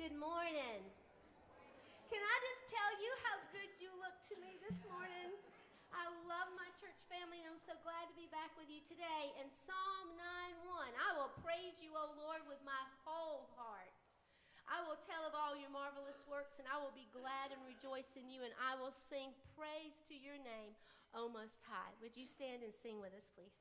Good morning. Can I just tell you how good you look to me this morning? I love my church family, and I'm so glad to be back with you today. In Psalm 9:1, I will praise you, O Lord, with my whole heart. I will tell of all your marvelous works, and I will be glad and rejoice in you, and I will sing praise to your name, O Most High. Would you stand and sing with us, please?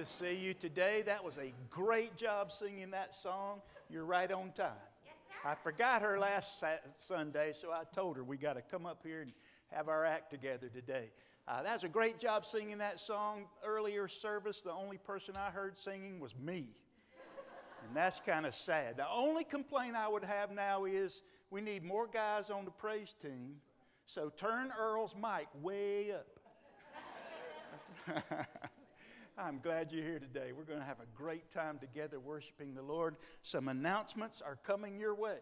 To see you today. That was a great job singing that song. You're right on time. Yes, I forgot her last Sunday, so I told her we got to come up here and have our act together today. Uh, that was a great job singing that song. Earlier service, the only person I heard singing was me. And that's kind of sad. The only complaint I would have now is we need more guys on the praise team. So turn Earl's mic way up. I'm glad you're here today. We're going to have a great time together worshiping the Lord. Some announcements are coming your way.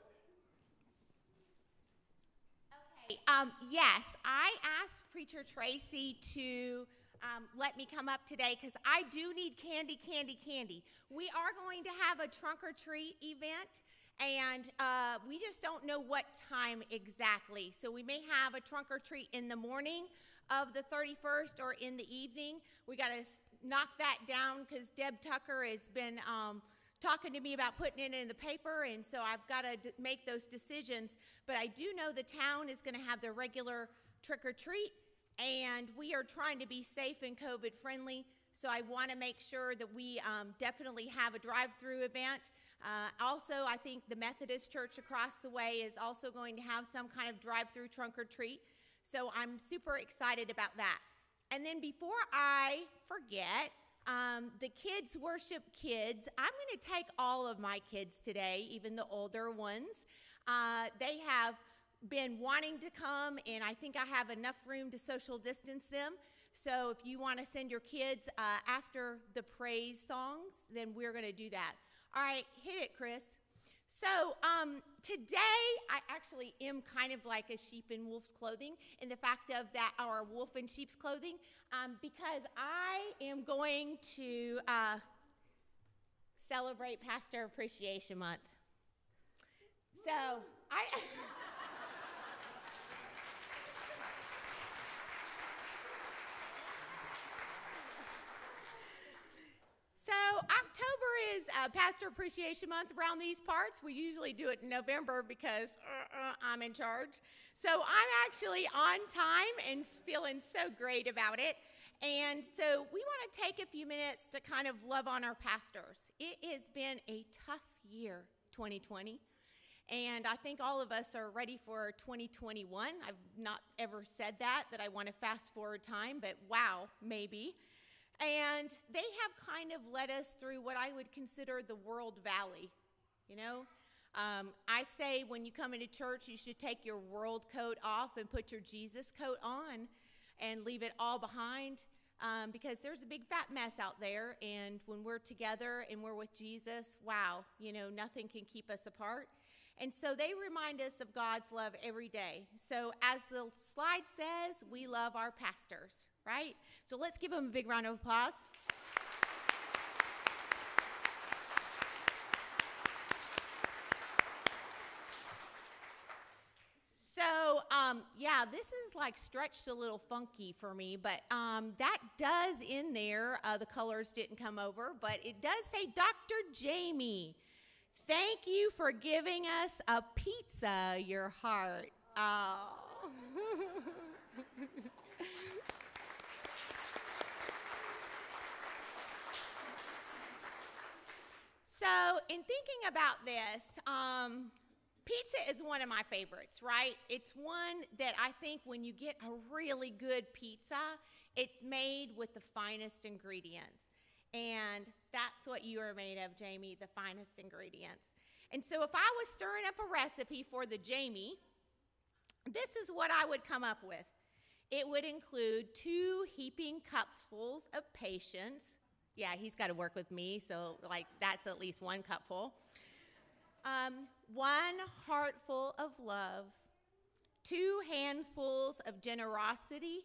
Okay. Um, yes, I asked Preacher Tracy to um, let me come up today because I do need candy, candy, candy. We are going to have a trunk or treat event. And uh, we just don't know what time exactly. So we may have a trunk or treat in the morning of the 31st or in the evening. We got to knock that down because Deb Tucker has been um, talking to me about putting it in the paper, and so I've got to d- make those decisions. But I do know the town is going to have the regular trick or treat, and we are trying to be safe and COVID friendly. So I want to make sure that we um, definitely have a drive-through event. Uh, also, I think the Methodist Church across the way is also going to have some kind of drive-through trunk or treat. So I'm super excited about that. And then before I forget, um, the kids worship kids. I'm going to take all of my kids today, even the older ones. Uh, they have been wanting to come, and I think I have enough room to social distance them. So if you want to send your kids uh, after the praise songs, then we're going to do that. All right, hit it, Chris. So um, today, I actually am kind of like a sheep in wolf's clothing in the fact of that, our wolf in sheep's clothing, um, because I am going to uh, celebrate Pastor Appreciation Month. So I. So October is uh, Pastor Appreciation Month around these parts. We usually do it in November because uh, uh, I'm in charge. So I'm actually on time and feeling so great about it. And so we want to take a few minutes to kind of love on our pastors. It has been a tough year, 2020. And I think all of us are ready for 2021. I've not ever said that, that I want to fast forward time, but wow, maybe. And they have kind of led us through what I would consider the world valley. You know, um, I say when you come into church, you should take your world coat off and put your Jesus coat on and leave it all behind um, because there's a big fat mess out there. And when we're together and we're with Jesus, wow, you know, nothing can keep us apart. And so they remind us of God's love every day. So, as the slide says, we love our pastors, right? So let's give them a big round of applause. So, um, yeah, this is like stretched a little funky for me, but um, that does in there, uh, the colors didn't come over, but it does say Dr. Jamie. Thank you for giving us a pizza, your heart. Oh. So, in thinking about this, um, pizza is one of my favorites, right? It's one that I think when you get a really good pizza, it's made with the finest ingredients. And that's what you are made of, Jamie, the finest ingredients. And so, if I was stirring up a recipe for the Jamie, this is what I would come up with. It would include two heaping cupfuls of patience, yeah, he's got to work with me, so like that's at least one cupful. Um, one heartful of love, two handfuls of generosity.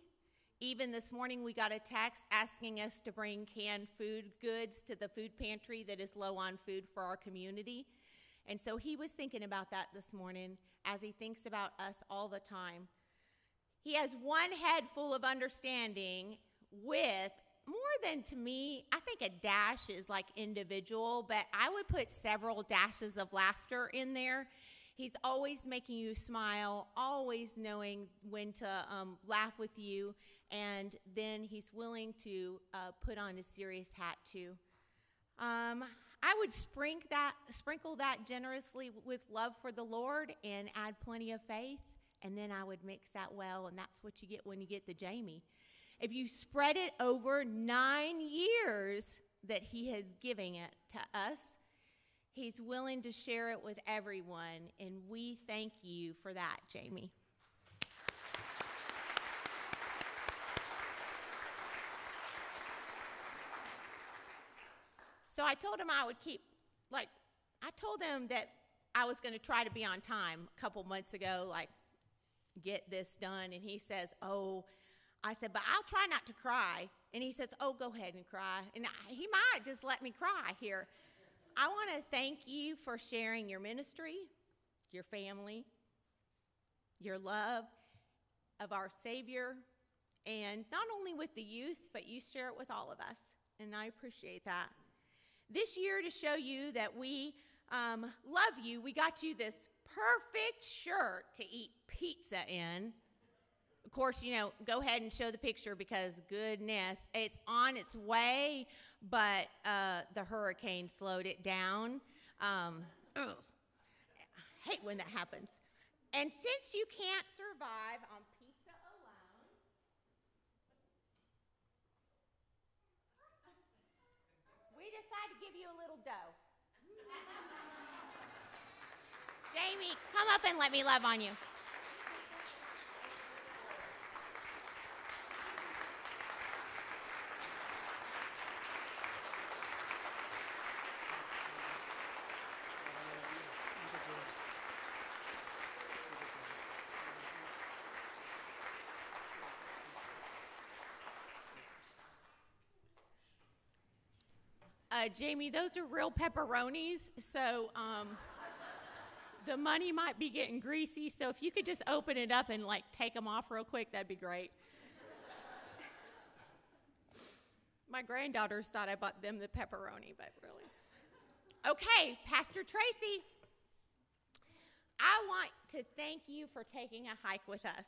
Even this morning, we got a text asking us to bring canned food goods to the food pantry that is low on food for our community. And so he was thinking about that this morning as he thinks about us all the time. He has one head full of understanding with more than to me, I think a dash is like individual, but I would put several dashes of laughter in there. He's always making you smile, always knowing when to um, laugh with you, and then he's willing to uh, put on a serious hat too. Um, I would that, sprinkle that generously with love for the Lord and add plenty of faith, and then I would mix that well, and that's what you get when you get the Jamie if you spread it over nine years that He has given it to us, He's willing to share it with everyone, and we thank you for that, Jamie. So I told him I would keep, like, I told him that I was going to try to be on time a couple months ago, like, get this done. And he says, Oh, I said, but I'll try not to cry. And he says, Oh, go ahead and cry. And I, he might just let me cry here. I want to thank you for sharing your ministry, your family, your love of our Savior, and not only with the youth, but you share it with all of us. And I appreciate that. This year, to show you that we um, love you, we got you this perfect shirt to eat pizza in. Of course, you know, go ahead and show the picture because goodness, it's on its way, but uh, the hurricane slowed it down. Um, I hate when that happens. And since you can't survive on pizza alone, we decided to give you a little dough. Jamie, come up and let me love on you. Uh, Jamie, those are real pepperonis, so um, the money might be getting greasy. So if you could just open it up and like take them off real quick, that'd be great. My granddaughters thought I bought them the pepperoni, but really. Okay, Pastor Tracy, I want to thank you for taking a hike with us.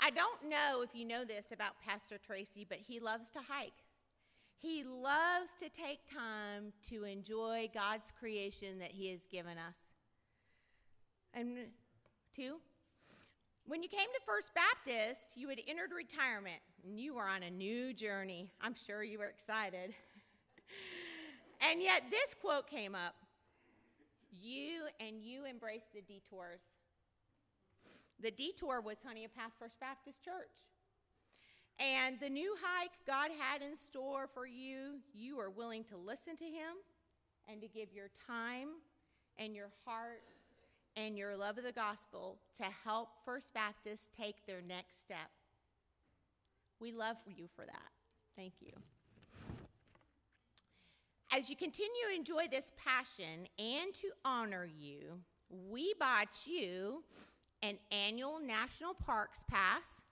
I don't know if you know this about Pastor Tracy, but he loves to hike. He loves to take time to enjoy God's creation that He has given us. And two, when you came to First Baptist, you had entered retirement and you were on a new journey. I'm sure you were excited. and yet, this quote came up You and you embraced the detours. The detour was Honea Path First Baptist Church. And the new hike God had in store for you, you are willing to listen to Him and to give your time and your heart and your love of the gospel to help First Baptist take their next step. We love you for that. Thank you. As you continue to enjoy this passion and to honor you, we bought you an annual National Parks Pass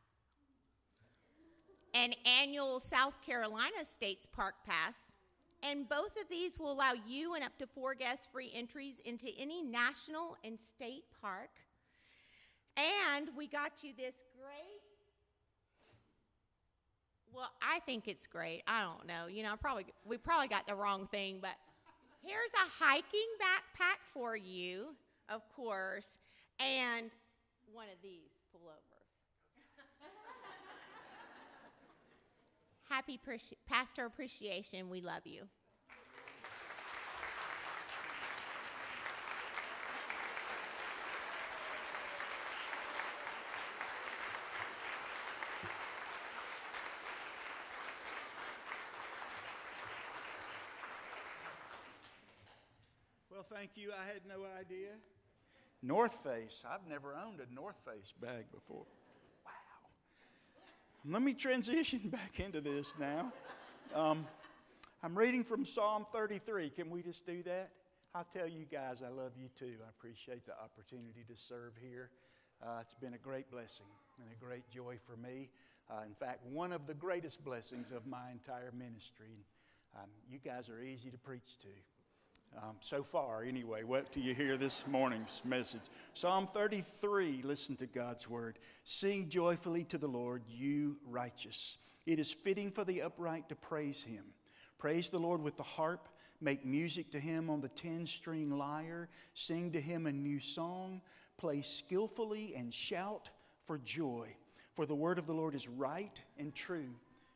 an annual South Carolina States Park Pass, and both of these will allow you and up to four guests free entries into any national and state park. And we got you this great. Well, I think it's great. I don't know. You know, probably we probably got the wrong thing, but here's a hiking backpack for you, of course, and one of these pullovers. Happy Pastor Appreciation. We love you. Well, thank you. I had no idea. North Face. I've never owned a North Face bag before. Let me transition back into this now. Um, I'm reading from Psalm 33. Can we just do that? I'll tell you guys, I love you too. I appreciate the opportunity to serve here. Uh, it's been a great blessing and a great joy for me. Uh, in fact, one of the greatest blessings of my entire ministry. Um, you guys are easy to preach to. Um, so far, anyway, what do you hear this morning's message? Psalm 33, listen to God's word. Sing joyfully to the Lord, you righteous. It is fitting for the upright to praise him. Praise the Lord with the harp. Make music to him on the 10 string lyre. Sing to him a new song. Play skillfully and shout for joy. For the word of the Lord is right and true.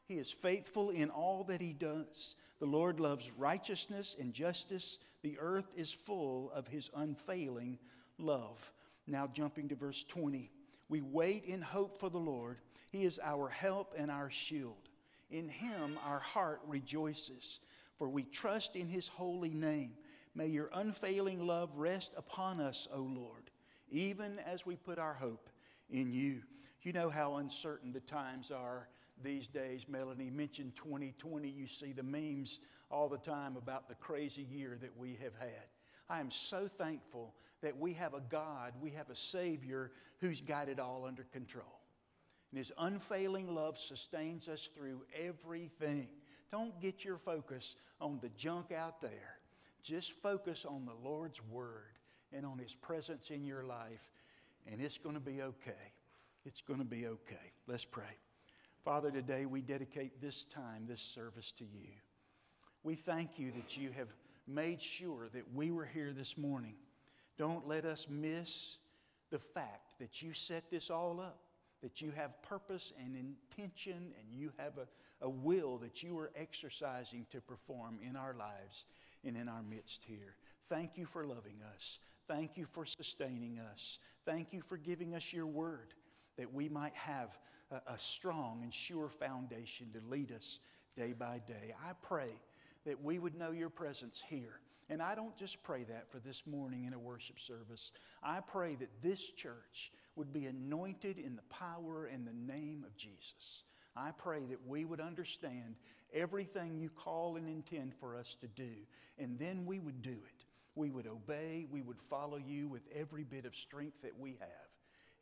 He is faithful in all that he does. The Lord loves righteousness and justice. The earth is full of his unfailing love. Now, jumping to verse 20. We wait in hope for the Lord. He is our help and our shield. In him our heart rejoices, for we trust in his holy name. May your unfailing love rest upon us, O Lord, even as we put our hope in you. You know how uncertain the times are these days. Melanie mentioned 2020. You see the memes all the time about the crazy year that we have had. I am so thankful that we have a God, we have a Savior who's got it all under control. And His unfailing love sustains us through everything. Don't get your focus on the junk out there. Just focus on the Lord's Word and on His presence in your life, and it's going to be okay. It's going to be okay. Let's pray. Father, today we dedicate this time, this service to you. We thank you that you have made sure that we were here this morning. Don't let us miss the fact that you set this all up, that you have purpose and intention, and you have a, a will that you are exercising to perform in our lives and in our midst here. Thank you for loving us. Thank you for sustaining us. Thank you for giving us your word that we might have a, a strong and sure foundation to lead us day by day. I pray that we would know your presence here. And I don't just pray that for this morning in a worship service. I pray that this church would be anointed in the power and the name of Jesus. I pray that we would understand everything you call and intend for us to do, and then we would do it. We would obey, we would follow you with every bit of strength that we have,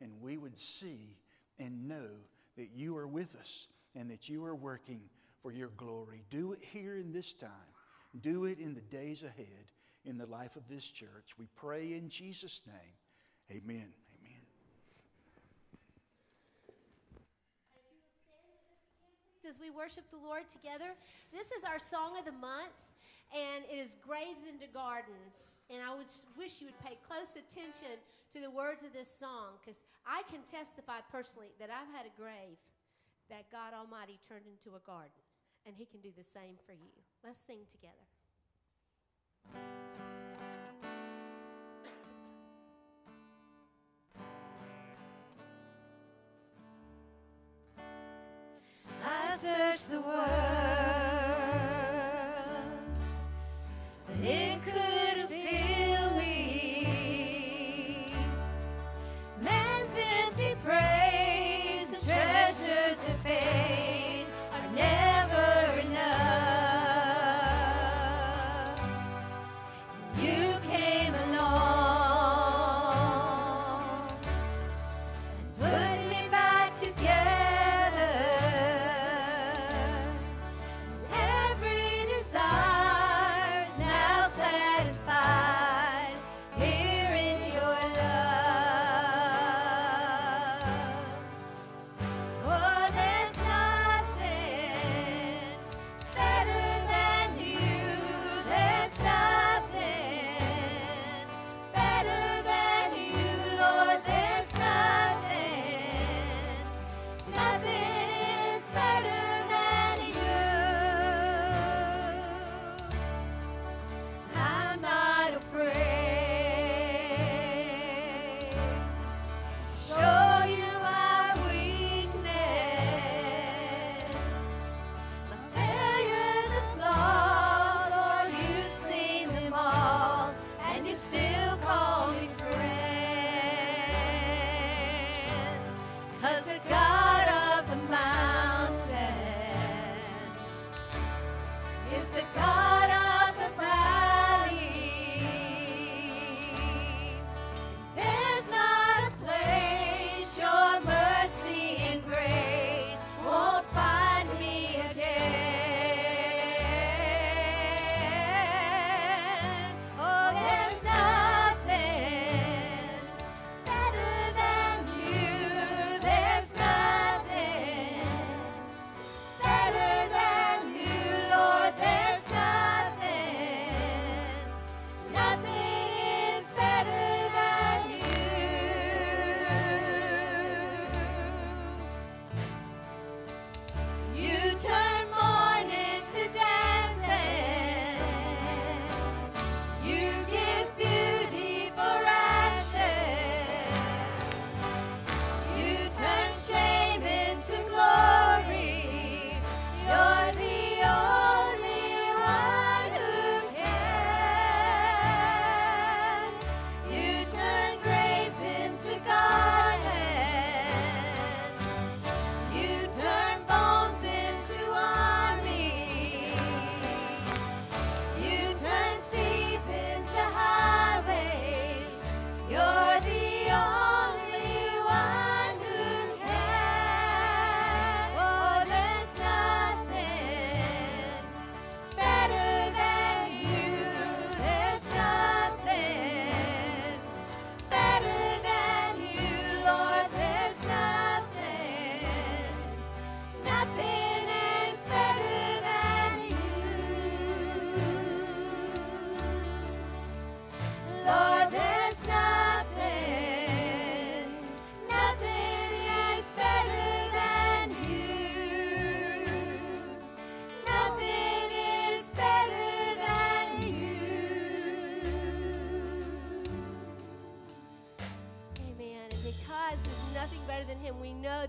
and we would see and know that you are with us and that you are working for your glory. Do it here in this time. Do it in the days ahead in the life of this church. We pray in Jesus' name. Amen. Amen. As we worship the Lord together, this is our song of the month, and it is Graves into Gardens. And I would wish you would pay close attention to the words of this song, because I can testify personally that I've had a grave that God Almighty turned into a garden, and He can do the same for you. Let's sing together. I searched the world, I think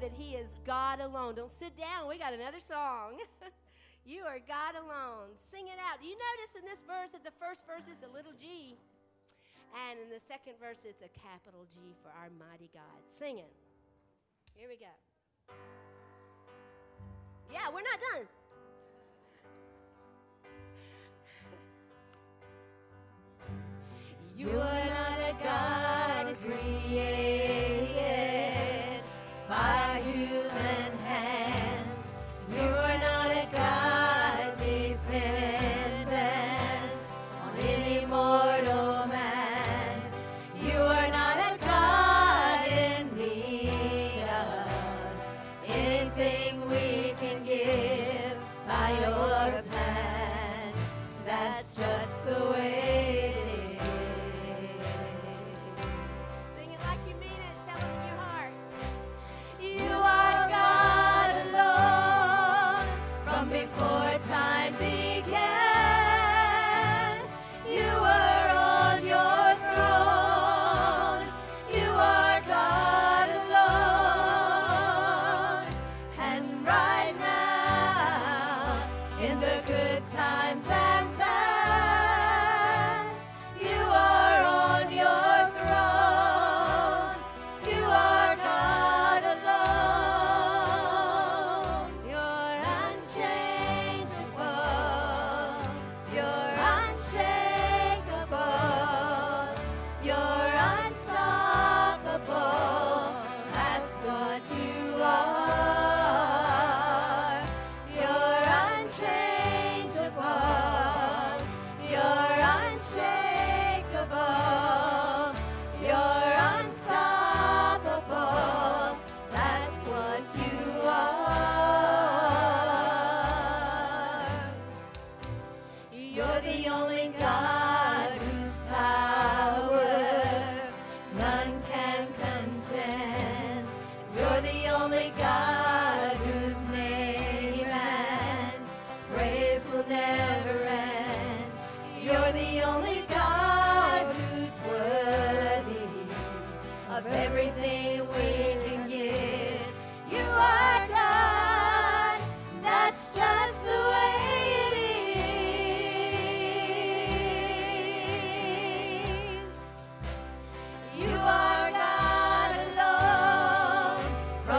is God alone. Don't sit down. We got another song. you are God alone. Sing it out. Do you notice in this verse that the first verse is a little G? And in the second verse, it's a capital G for our mighty God. Sing it. Here we go. Yeah, we're not done. You are not a God created by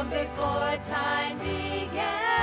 before time began.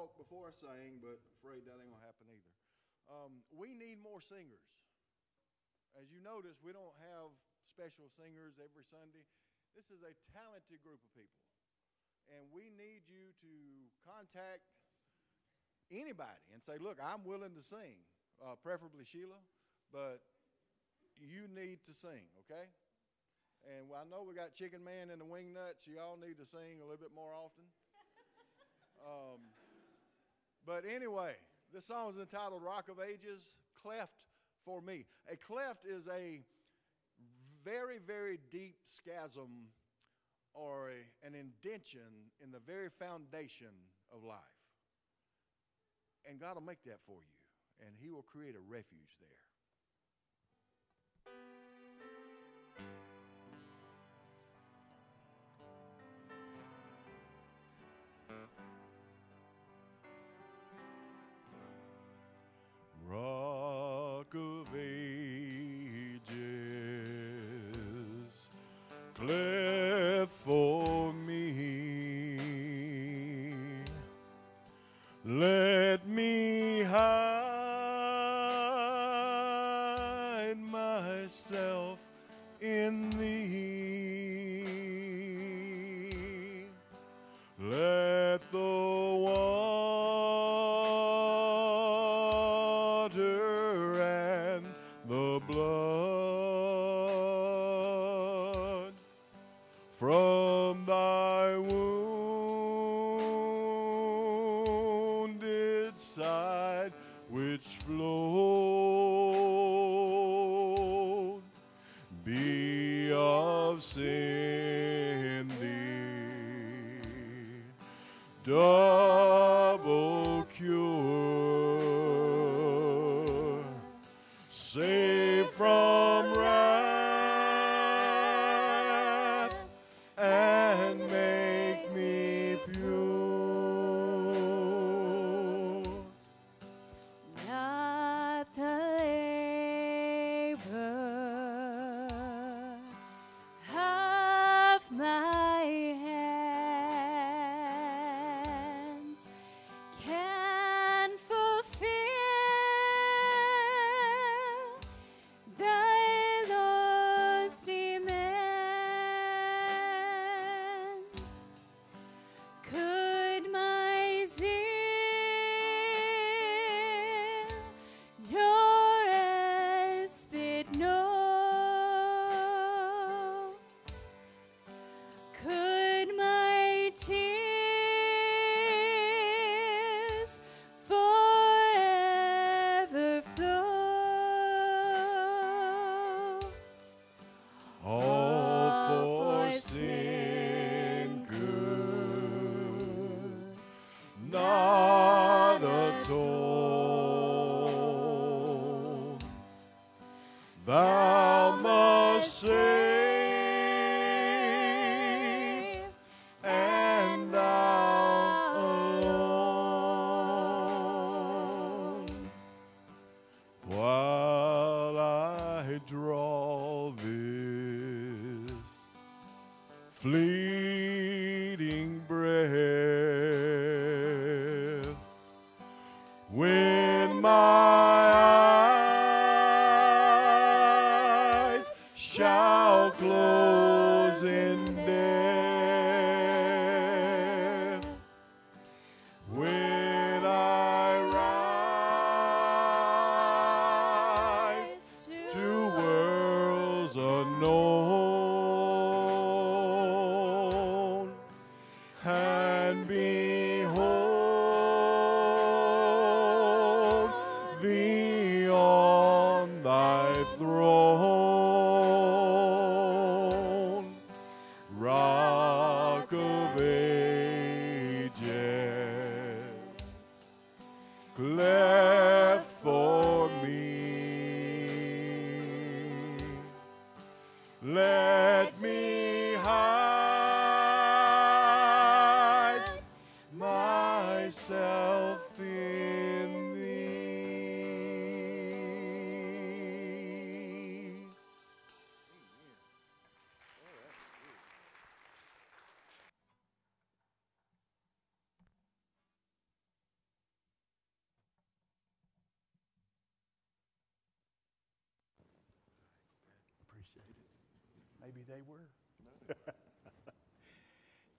Talk before I sang, but afraid that ain't gonna happen either. Um, we need more singers. As you notice, we don't have special singers every Sunday. This is a talented group of people, and we need you to contact anybody and say, "Look, I'm willing to sing, uh, preferably Sheila, but you need to sing, okay?" And I know we got Chicken Man and the Wing Nuts. Y'all need to sing a little bit more often. Um, but anyway, this song is entitled Rock of Ages, Cleft for Me. A cleft is a very, very deep schism or a, an indention in the very foundation of life. And God will make that for you, and He will create a refuge there. Cleft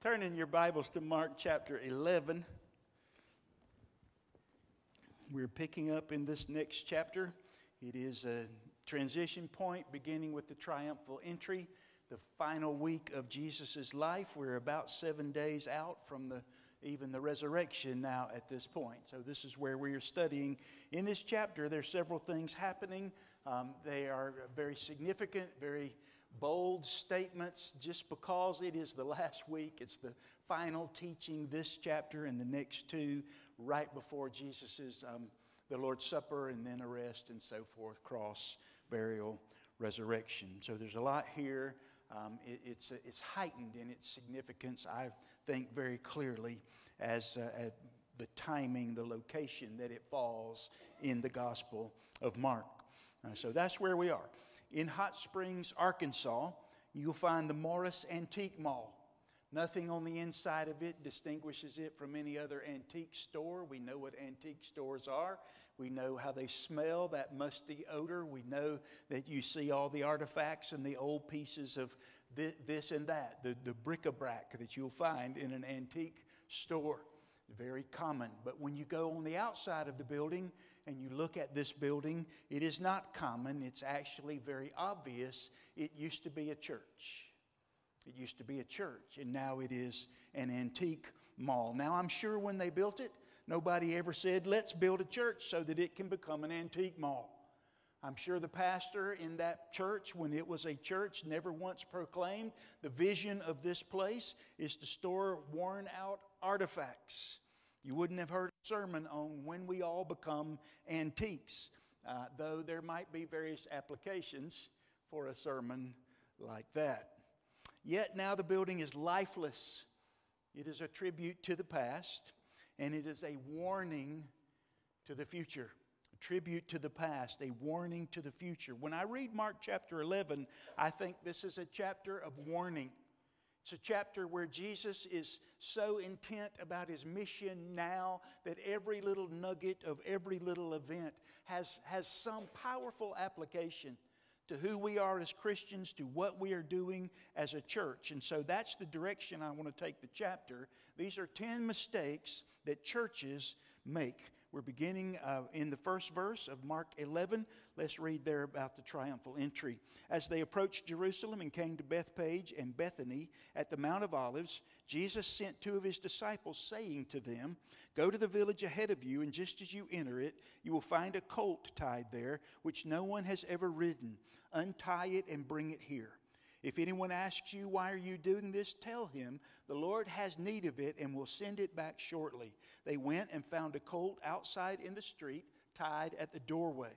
Turn in your Bibles to Mark chapter 11. We're picking up in this next chapter. It is a transition point beginning with the triumphal entry, the final week of Jesus' life. We're about seven days out from the even the resurrection now at this point. So, this is where we are studying. In this chapter, there's several things happening. Um, they are very significant, very bold statements just because it is the last week. It's the final teaching, this chapter and the next two, right before Jesus' um, the Lord's Supper and then arrest and so forth, cross, burial, resurrection. So there's a lot here. Um, it, it's, it's heightened in its significance, I think, very clearly as uh, the timing, the location that it falls in the Gospel of Mark. Uh, so that's where we are. In Hot Springs, Arkansas, you'll find the Morris Antique Mall. Nothing on the inside of it distinguishes it from any other antique store. We know what antique stores are. We know how they smell, that musty odor. We know that you see all the artifacts and the old pieces of this and that, the, the bric-a-brac that you'll find in an antique store. Very common. But when you go on the outside of the building and you look at this building, it is not common. It's actually very obvious. It used to be a church. It used to be a church, and now it is an antique mall. Now, I'm sure when they built it, nobody ever said, let's build a church so that it can become an antique mall. I'm sure the pastor in that church, when it was a church, never once proclaimed the vision of this place is to store worn out artifacts. You wouldn't have heard a sermon on when we all become antiques, uh, though there might be various applications for a sermon like that. Yet now the building is lifeless. It is a tribute to the past, and it is a warning to the future. A tribute to the past, a warning to the future. When I read Mark chapter 11, I think this is a chapter of warning. It's a chapter where Jesus is so intent about his mission now that every little nugget of every little event has, has some powerful application to who we are as Christians, to what we are doing as a church. And so that's the direction I want to take the chapter. These are 10 mistakes that churches make. We're beginning uh, in the first verse of Mark 11. Let's read there about the triumphal entry. As they approached Jerusalem and came to Bethphage and Bethany at the Mount of Olives, Jesus sent two of his disciples, saying to them, Go to the village ahead of you, and just as you enter it, you will find a colt tied there, which no one has ever ridden. Untie it and bring it here. If anyone asks you, Why are you doing this? tell him, The Lord has need of it and will send it back shortly. They went and found a colt outside in the street, tied at the doorway.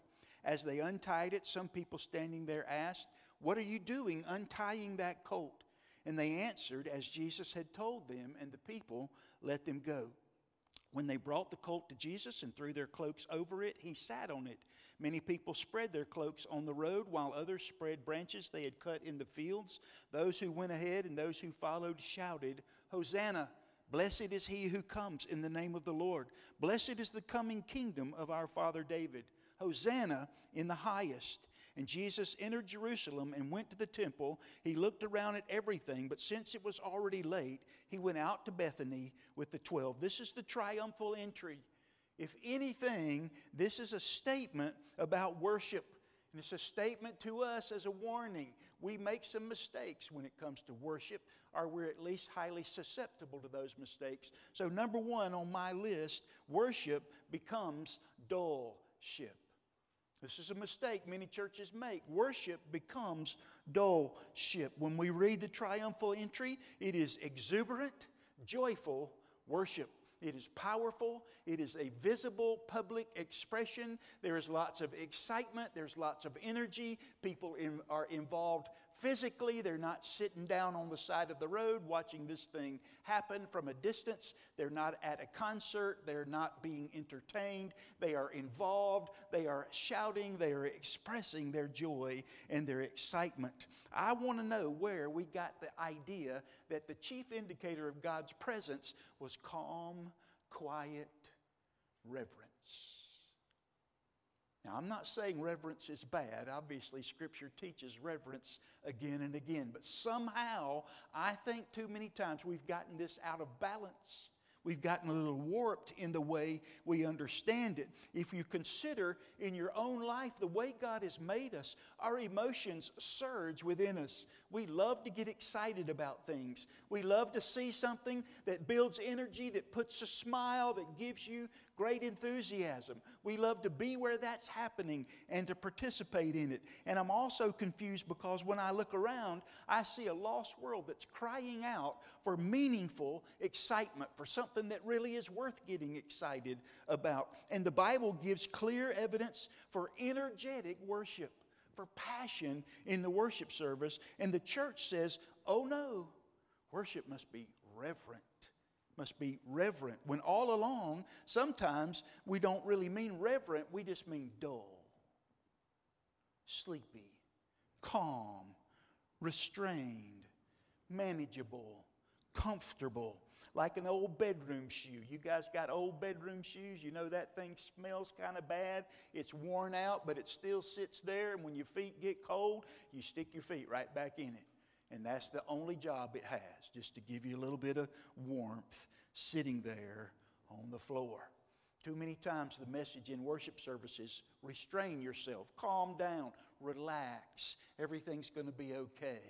As they untied it, some people standing there asked, What are you doing untying that colt? And they answered as Jesus had told them, and the people let them go. When they brought the colt to Jesus and threw their cloaks over it, he sat on it. Many people spread their cloaks on the road, while others spread branches they had cut in the fields. Those who went ahead and those who followed shouted, Hosanna! Blessed is he who comes in the name of the Lord. Blessed is the coming kingdom of our father David. Hosanna in the highest. And Jesus entered Jerusalem and went to the temple. He looked around at everything, but since it was already late, he went out to Bethany with the twelve. This is the triumphal entry. If anything, this is a statement about worship. And it's a statement to us as a warning. We make some mistakes when it comes to worship, or we're at least highly susceptible to those mistakes. So, number one on my list, worship becomes dullship. This is a mistake many churches make. Worship becomes dullship. When we read the triumphal entry, it is exuberant, joyful worship. It is powerful. It is a visible public expression. There is lots of excitement. There's lots of energy. People in, are involved physically. They're not sitting down on the side of the road watching this thing happen from a distance. They're not at a concert. They're not being entertained. They are involved. They are shouting. They are expressing their joy and their excitement. I want to know where we got the idea that the chief indicator of God's presence was calm, quiet reverence. Now, I'm not saying reverence is bad. Obviously, Scripture teaches reverence again and again. But somehow, I think too many times we've gotten this out of balance. We've gotten a little warped in the way we understand it. If you consider in your own life the way God has made us, our emotions surge within us. We love to get excited about things. We love to see something that builds energy, that puts a smile, that gives you great enthusiasm. We love to be where that's happening and to participate in it. And I'm also confused because when I look around, I see a lost world that's crying out for meaningful excitement, for something that really is worth getting excited about. And the Bible gives clear evidence for energetic worship, for passion in the worship service. And the church says, oh no, worship must be reverent must be reverent. When all along, sometimes we don't really mean reverent, we just mean dull, sleepy, calm, restrained, manageable, comfortable. Like an old bedroom shoe. You guys got old bedroom shoes? You know that thing smells kind of bad. It's worn out, but it still sits there. And when your feet get cold, you stick your feet right back in it. And that's the only job it has, just to give you a little bit of warmth sitting there on the floor. Too many times the message in worship services restrain yourself, calm down, relax, everything's going to be okay.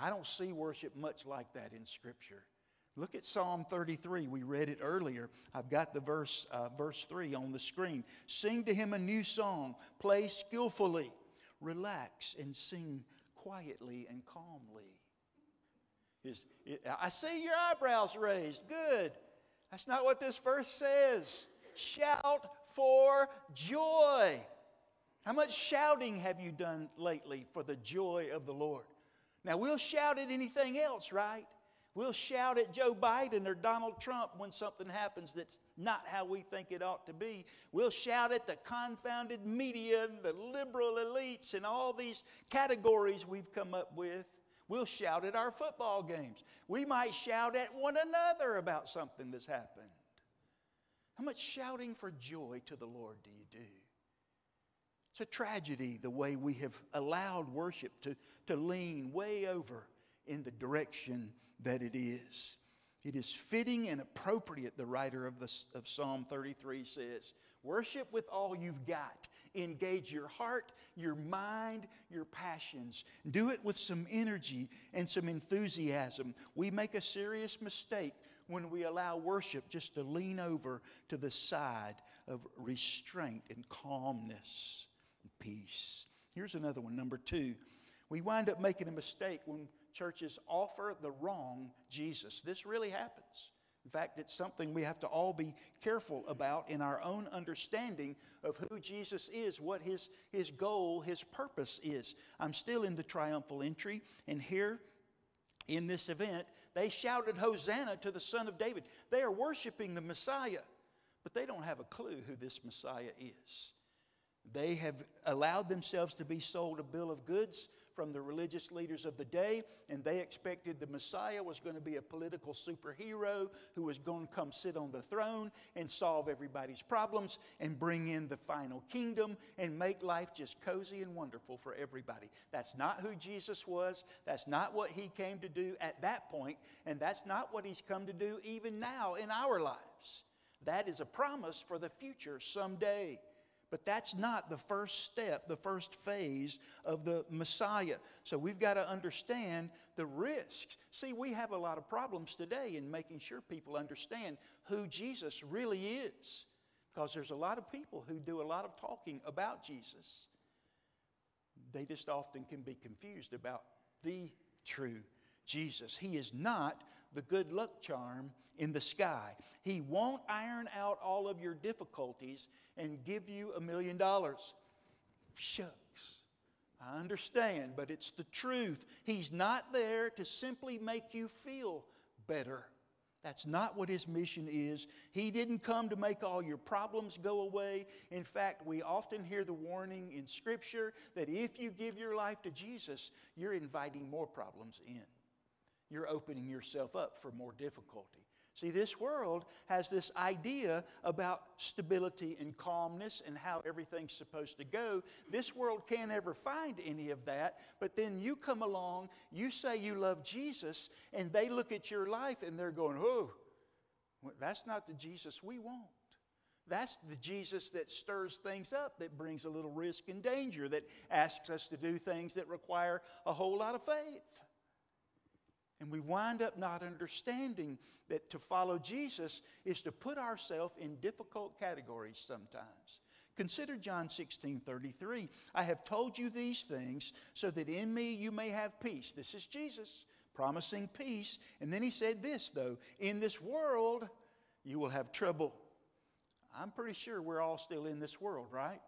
I don't see worship much like that in Scripture. Look at Psalm 33. We read it earlier. I've got the verse, uh, verse 3 on the screen. Sing to him a new song, play skillfully, relax, and sing quietly and calmly. Is, it, I see your eyebrows raised. Good. That's not what this verse says. Shout for joy. How much shouting have you done lately for the joy of the Lord? Now, we'll shout at anything else, right? We'll shout at Joe Biden or Donald Trump when something happens that's not how we think it ought to be. We'll shout at the confounded media and the liberal elites and all these categories we've come up with. We'll shout at our football games. We might shout at one another about something that's happened. How much shouting for joy to the Lord do you do? It's a tragedy the way we have allowed worship to, to lean way over in the direction that it is. It is fitting and appropriate, the writer of, the, of Psalm 33 says. Worship with all you've got. Engage your heart, your mind, your passions. Do it with some energy and some enthusiasm. We make a serious mistake when we allow worship just to lean over to the side of restraint and calmness peace. Here's another one, number two. We wind up making a mistake when churches offer the wrong Jesus. This really happens. In fact, it's something we have to all be careful about in our own understanding of who Jesus is, what his, his goal, his purpose is. I'm still in the triumphal entry, and here in this event, they shouted, Hosanna to the Son of David. They are worshiping the Messiah, but they don't have a clue who this Messiah is. They have allowed themselves to be sold a bill of goods from the religious leaders of the day, and they expected the Messiah was going to be a political superhero who was going to come sit on the throne and solve everybody's problems and bring in the final kingdom and make life just cozy and wonderful for everybody. That's not who Jesus was. That's not what he came to do at that point, and that's not what he's come to do even now in our lives. That is a promise for the future someday. But that's not the first step, the first phase of the Messiah. So we've got to understand the risks. See, we have a lot of problems today in making sure people understand who Jesus really is. Because there's a lot of people who do a lot of talking about Jesus. They just often can be confused about the true Jesus. He is not the good luck charm in the sky. He won't iron out all of your difficulties and give you a million dollars. Shucks. I understand, but it's the truth. He's not there to simply make you feel better. That's not what his mission is. He didn't come to make all your problems go away. In fact, we often hear the warning in Scripture that if you give your life to Jesus, you're inviting more problems in. You're opening yourself up for more difficulty. See, this world has this idea about stability and calmness and how everything's supposed to go. This world can't ever find any of that. But then you come along, you say you love Jesus, and they look at your life and they're going, oh, That's not the Jesus we want. That's the Jesus that stirs things up, that brings a little risk and danger, that asks us to do things that require a whole lot of faith. And we wind up not understanding that to follow Jesus is to put ourselves in difficult categories sometimes. Consider John 16 33. I have told you these things so that in me you may have peace. This is Jesus promising peace. And then he said this, though in this world you will have trouble. I'm pretty sure we're all still in this world, right?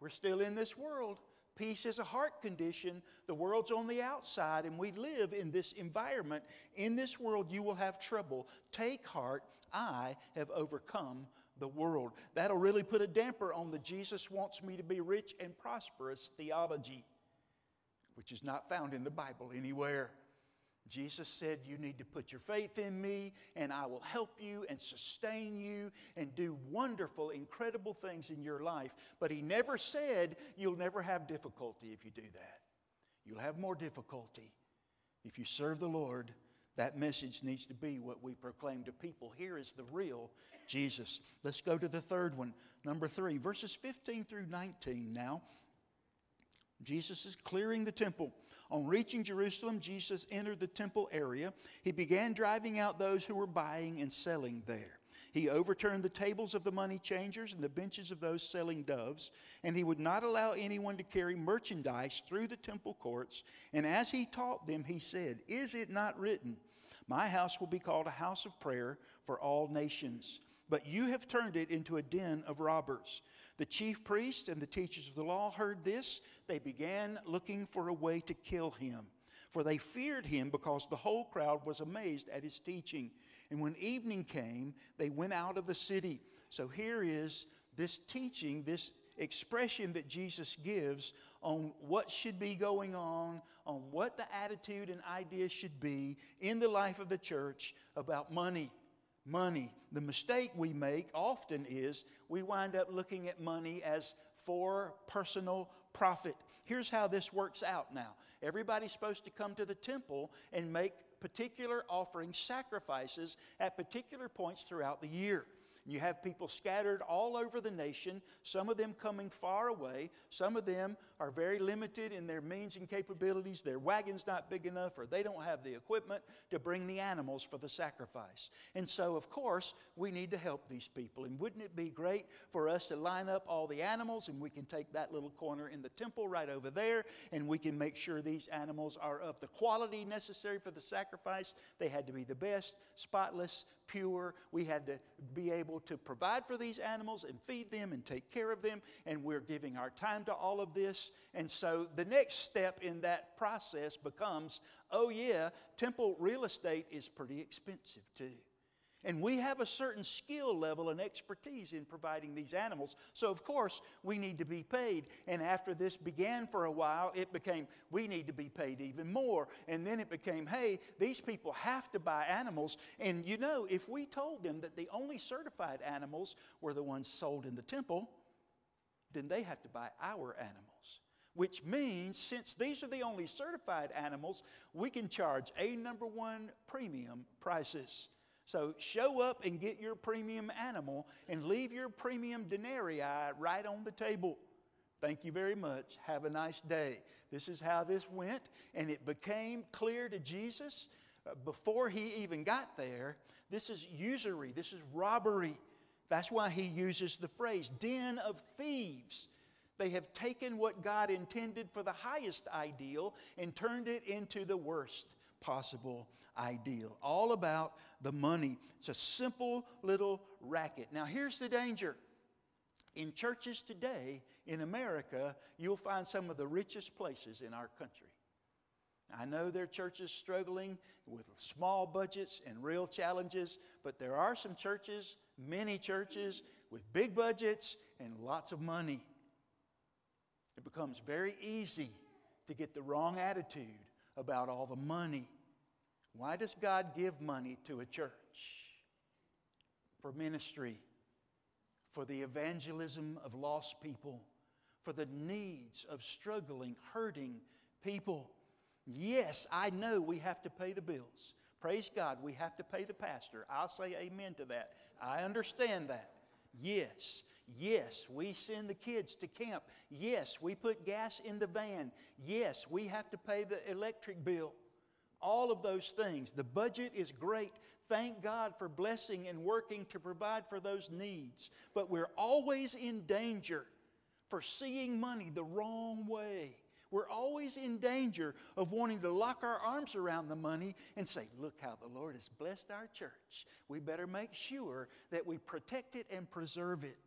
We're still in this world. Peace is a heart condition. The world's on the outside, and we live in this environment. In this world, you will have trouble. Take heart. I have overcome the world. That'll really put a damper on the Jesus wants me to be rich and prosperous theology, which is not found in the Bible anywhere. Jesus said, You need to put your faith in me, and I will help you and sustain you and do wonderful, incredible things in your life. But He never said, You'll never have difficulty if you do that. You'll have more difficulty. If you serve the Lord, that message needs to be what we proclaim to people. Here is the real Jesus. Let's go to the third one. Number three, verses 15 through 19 now. Jesus is clearing the temple. On reaching Jerusalem, Jesus entered the temple area. He began driving out those who were buying and selling there. He overturned the tables of the money changers and the benches of those selling doves, and he would not allow anyone to carry merchandise through the temple courts. And as he taught them, he said, Is it not written, My house will be called a house of prayer for all nations? But you have turned it into a den of robbers. The chief priests and the teachers of the law heard this. They began looking for a way to kill him, for they feared him because the whole crowd was amazed at his teaching. And when evening came, they went out of the city. So here is this teaching, this expression that Jesus gives on what should be going on, on what the attitude and idea should be in the life of the church about money money. The mistake we make often is we wind up looking at money as for personal profit. Here's how this works out now everybody's supposed to come to the temple and make particular offering sacrifices at particular points throughout the year. You have people scattered all over the nation, some of them coming far away. Some of them are very limited in their means and capabilities. Their wagon's not big enough, or they don't have the equipment to bring the animals for the sacrifice. And so, of course, we need to help these people. And wouldn't it be great for us to line up all the animals and we can take that little corner in the temple right over there and we can make sure these animals are of the quality necessary for the sacrifice? They had to be the best, spotless, pure. We had to be able to provide for these animals and feed them and take care of them. And we're giving our time to all of this. And so the next step in that process becomes oh, yeah, temple real estate is pretty expensive too. And we have a certain skill level and expertise in providing these animals. So, of course, we need to be paid. And after this began for a while, it became we need to be paid even more. And then it became hey, these people have to buy animals. And you know, if we told them that the only certified animals were the ones sold in the temple, then they have to buy our animals. Which means, since these are the only certified animals, we can charge a number one premium prices. So show up and get your premium animal and leave your premium denarii right on the table. Thank you very much. Have a nice day. This is how this went, and it became clear to Jesus uh, before he even got there this is usury, this is robbery. That's why he uses the phrase den of thieves. They have taken what God intended for the highest ideal and turned it into the worst possible ideal. All about the money. It's a simple little racket. Now, here's the danger. In churches today in America, you'll find some of the richest places in our country. I know there are churches struggling with small budgets and real challenges, but there are some churches, many churches, with big budgets and lots of money. It becomes very easy to get the wrong attitude about all the money. Why does God give money to a church? For ministry, for the evangelism of lost people, for the needs of struggling, hurting people. Yes, I know we have to pay the bills. Praise God, we have to pay the pastor. I'll say amen to that. I understand that. Yes, yes, we send the kids to camp. Yes, we put gas in the van. Yes, we have to pay the electric bill. All of those things. The budget is great. Thank God for blessing and working to provide for those needs. But we're always in danger for seeing money the wrong way. We're always in danger of wanting to lock our arms around the money and say, Look how the Lord has blessed our church. We better make sure that we protect it and preserve it.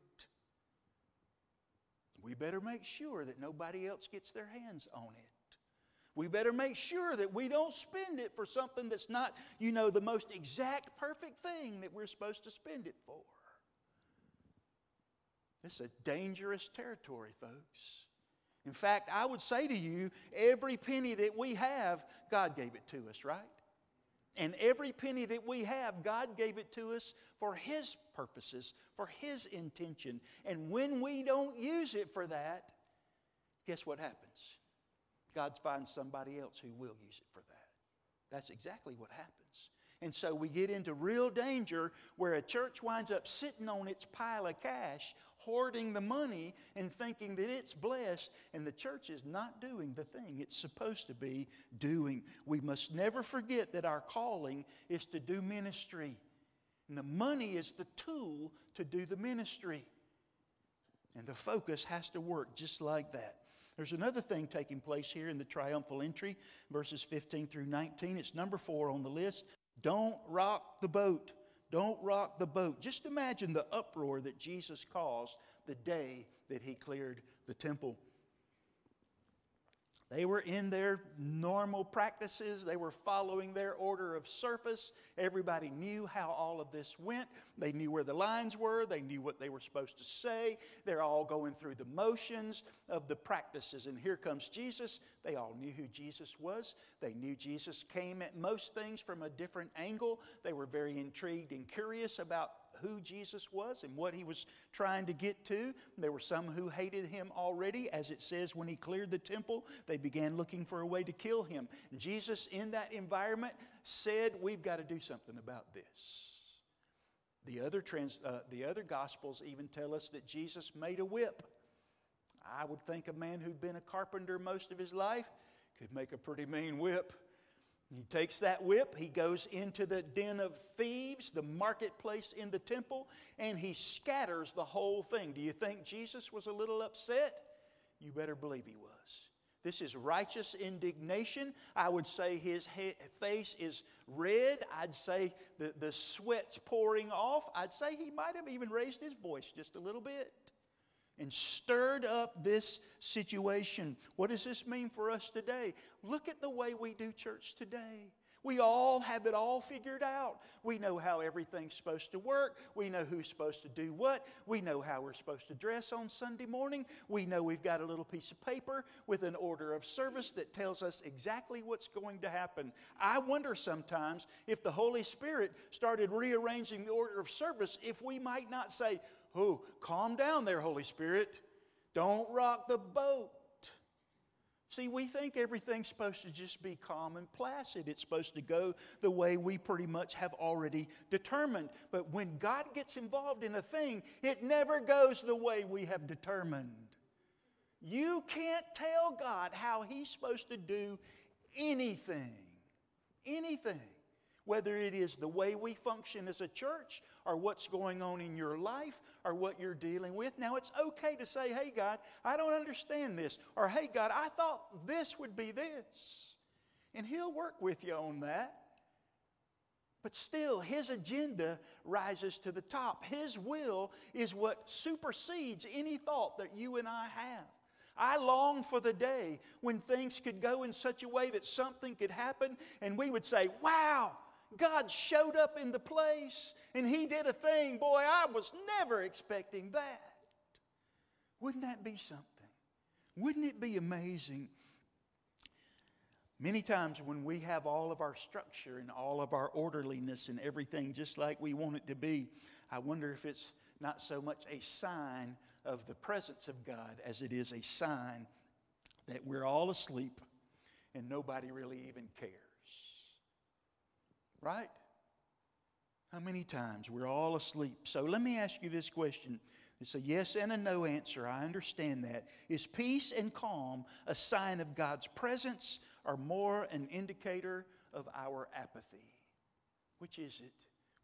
We better make sure that nobody else gets their hands on it. We better make sure that we don't spend it for something that's not, you know, the most exact, perfect thing that we're supposed to spend it for. This is dangerous territory, folks. In fact, I would say to you, every penny that we have, God gave it to us, right? And every penny that we have, God gave it to us for His purposes, for His intention. And when we don't use it for that, guess what happens? God finds somebody else who will use it for that. That's exactly what happens. And so we get into real danger where a church winds up sitting on its pile of cash, hoarding the money, and thinking that it's blessed, and the church is not doing the thing it's supposed to be doing. We must never forget that our calling is to do ministry, and the money is the tool to do the ministry. And the focus has to work just like that. There's another thing taking place here in the triumphal entry, verses 15 through 19. It's number four on the list. Don't rock the boat. Don't rock the boat. Just imagine the uproar that Jesus caused the day that he cleared the temple. They were in their normal practices. They were following their order of service. Everybody knew how all of this went. They knew where the lines were. They knew what they were supposed to say. They're all going through the motions of the practices. And here comes Jesus. They all knew who Jesus was. They knew Jesus came at most things from a different angle. They were very intrigued and curious about who Jesus was and what he was trying to get to. There were some who hated him already. As it says, when he cleared the temple, they began looking for a way to kill him. Jesus, in that environment, said, We've got to do something about this. The other, trans, uh, the other Gospels even tell us that Jesus made a whip. I would think a man who'd been a carpenter most of his life could make a pretty mean whip. He takes that whip, he goes into the den of thieves, the marketplace in the temple, and he scatters the whole thing. Do you think Jesus was a little upset? You better believe he was. This is righteous indignation. I would say his face is red. I'd say the, the sweat's pouring off. I'd say he might have even raised his voice just a little bit and stirred up this situation. What does this mean for us today? Look at the way we do church today. We all have it all figured out. We know how everything's supposed to work. We know who's supposed to do what. We know how we're supposed to dress on Sunday morning. We know we've got a little piece of paper with an order of service that tells us exactly what's going to happen. I wonder sometimes if the Holy Spirit started rearranging the order of service, if we might not say, Oh, calm down there, Holy Spirit. Don't rock the boat. See, we think everything's supposed to just be calm and placid. It's supposed to go the way we pretty much have already determined. But when God gets involved in a thing, it never goes the way we have determined. You can't tell God how He's supposed to do anything. Anything whether it is the way we function as a church or what's going on in your life or what you're dealing with. Now, it's okay to say, hey, God, I don't understand this. Or, hey, God, I thought this would be this. And He'll work with you on that. But still, His agenda rises to the top. His will is what supersedes any thought that you and I have. I long for the day when things could go in such a way that something could happen and we would say, Wow, God showed up in the place and He did a thing. Boy, I was never expecting that. Wouldn't that be something? Wouldn't it be amazing? Many times when we have all of our structure and all of our orderliness and everything just like we want it to be, I wonder if it's not so much a sign of the presence of God as it is a sign that we're all asleep and nobody really even cares. Right? How many times? We're all asleep. So let me ask you this question. It's a yes and a no answer. I understand that. Is peace and calm a sign of God's presence or more an indicator of our apathy? Which is it?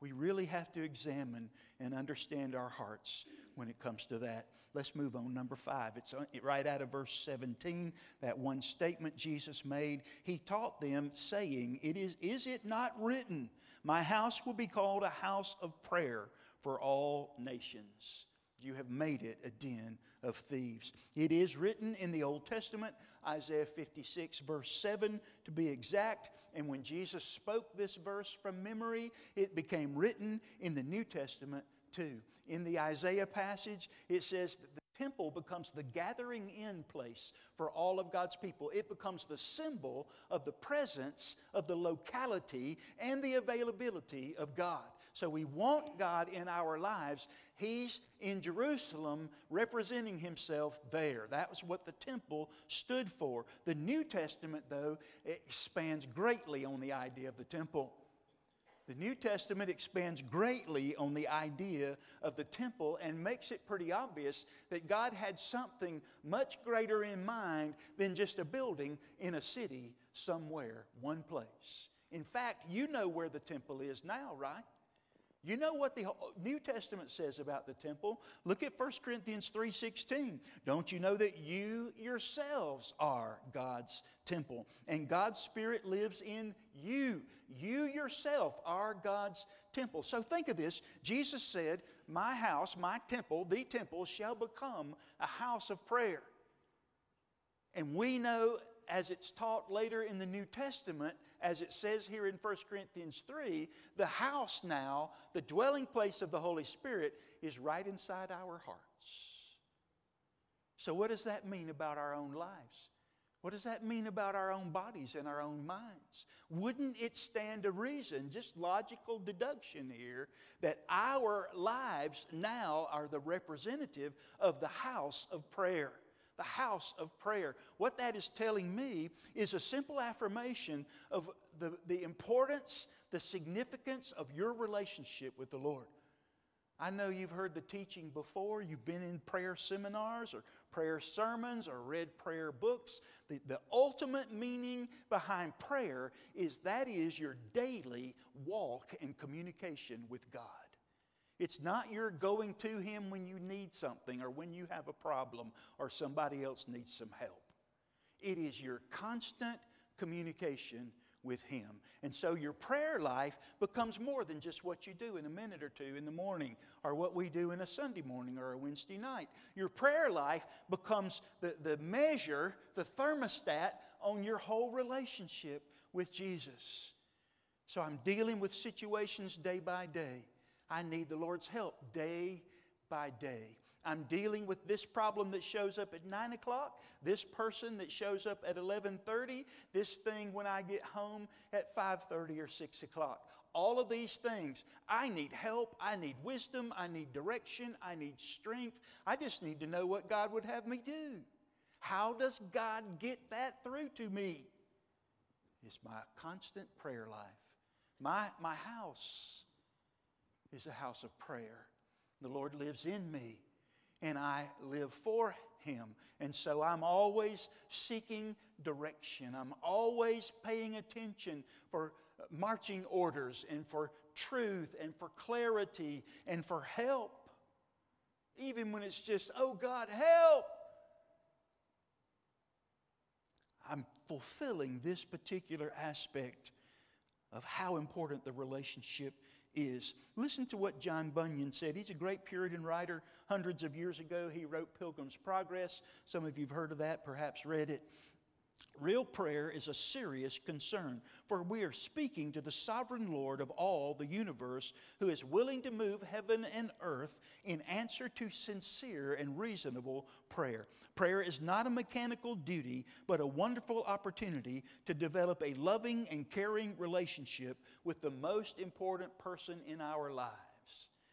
We really have to examine and understand our hearts when it comes to that. Let's move on. Number five. It's uh, right out of verse 17, that one statement Jesus made. He taught them, saying, It is, is it not written, My house will be called a house of prayer for all nations? You have made it a den of thieves. It is written in the Old Testament, Isaiah 56, verse 7 to be exact. And when Jesus spoke this verse from memory, it became written in the New Testament too. In the Isaiah passage, it says that the temple becomes the gathering in place for all of God's people. It becomes the symbol of the presence of the locality and the availability of God. So we want God in our lives. He's in Jerusalem representing himself there. That was what the temple stood for. The New Testament, though, expands greatly on the idea of the temple. The New Testament expands greatly on the idea of the temple and makes it pretty obvious that God had something much greater in mind than just a building in a city somewhere, one place. In fact, you know where the temple is now, right? You know what the New Testament says about the temple? Look at 1 Corinthians 3:16. Don't you know that you yourselves are God's temple and God's spirit lives in you? You yourself are God's temple. So think of this. Jesus said, "My house, my temple, the temple shall become a house of prayer." And we know as it's taught later in the New Testament, as it says here in 1 Corinthians 3, the house now, the dwelling place of the Holy Spirit, is right inside our hearts. So, what does that mean about our own lives? What does that mean about our own bodies and our own minds? Wouldn't it stand to reason, just logical deduction here, that our lives now are the representative of the house of prayer? The house of prayer. What that is telling me is a simple affirmation of the, the importance, the significance of your relationship with the Lord. I know you've heard the teaching before. You've been in prayer seminars or prayer sermons or read prayer books. The, the ultimate meaning behind prayer is that is your daily walk and communication with God. It's not your going to Him when you need something or when you have a problem or somebody else needs some help. It is your constant communication with Him. And so your prayer life becomes more than just what you do in a minute or two in the morning or what we do in a Sunday morning or a Wednesday night. Your prayer life becomes the, the measure, the thermostat on your whole relationship with Jesus. So I'm dealing with situations day by day. I need the Lord's help day by day. I'm dealing with this problem that shows up at 9 o'clock, this person that shows up at 11.30, this thing when I get home at 5.30 or 6 o'clock. All of these things, I need help, I need wisdom, I need direction, I need strength. I just need to know what God would have me do. How does God get that through to me? It's my constant prayer life. My, my house is a house of prayer. The Lord lives in me, and I live for Him. And so I'm always seeking direction. I'm always paying attention for uh, marching orders and for truth and for clarity and for help. Even when it's just, oh God, help! I'm fulfilling this particular aspect of how important the relationship is. Listen to what John Bunyan said. He's a great Puritan writer. Hundreds of years ago, he wrote Pilgrim's Progress. Some of you have heard of that, perhaps read it. Real prayer is a serious concern, for we are speaking to the sovereign Lord of all the universe who is willing to move heaven and earth in answer to sincere and reasonable prayer. Prayer is not a mechanical duty, but a wonderful opportunity to develop a loving and caring relationship with the most important person in our lives.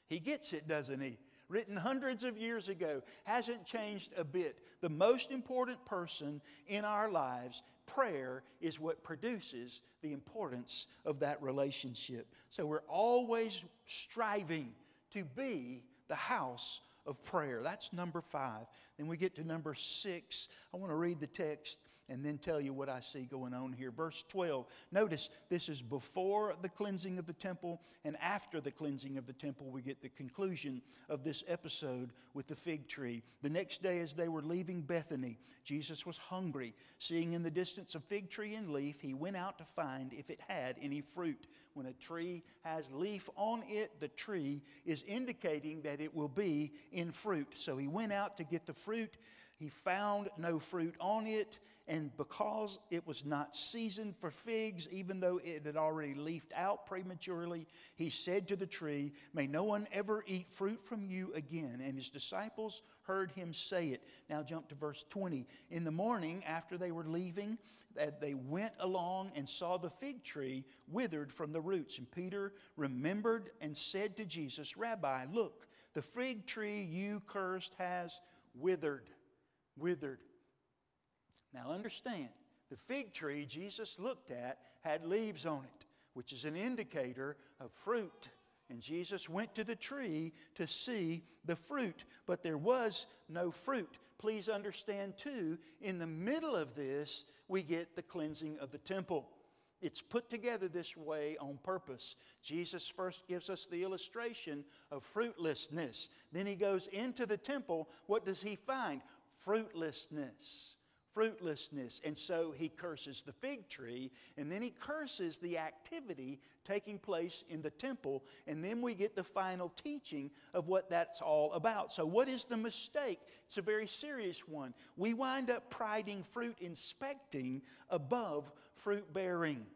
He gets it, doesn't he? Written hundreds of years ago, hasn't changed a bit. The most important person in our lives prayer is what produces the importance of that relationship. So we're always striving to be the house of prayer. That's number five. Then we get to number six. I want to read the text and then tell you what I see going on here. Verse 12. Notice this is before the cleansing of the temple, and after the cleansing of the temple, we get the conclusion of this episode with the fig tree. The next day, as they were leaving Bethany, Jesus was hungry. Seeing in the distance a fig tree in leaf, he went out to find if it had any fruit. When a tree has leaf on it, the tree is indicating that it will be in fruit. So he went out to get the fruit. He found no fruit on it, and because it was not seasoned for figs, even though it had already leafed out prematurely, he said to the tree, May no one ever eat fruit from you again. And his disciples heard him say it. Now jump to verse 20. In the morning, after they were leaving, that they went along and saw the fig tree withered from the roots. And Peter remembered and said to Jesus, Rabbi, look, the fig tree you cursed has withered. Withered. Now understand, the fig tree Jesus looked at had leaves on it, which is an indicator of fruit. And Jesus went to the tree to see the fruit, but there was no fruit. Please understand, too, in the middle of this, we get the cleansing of the temple. It's put together this way on purpose. Jesus first gives us the illustration of fruitlessness. Then he goes into the temple. What does he find? Fruitlessness fruitlessness. And so he curses the fig tree, and then he curses the activity taking place in the temple, and then we get the final teaching of what that's all about. So, what is the mistake? It's a very serious one. We wind up priding fruit inspecting above fruit bearing.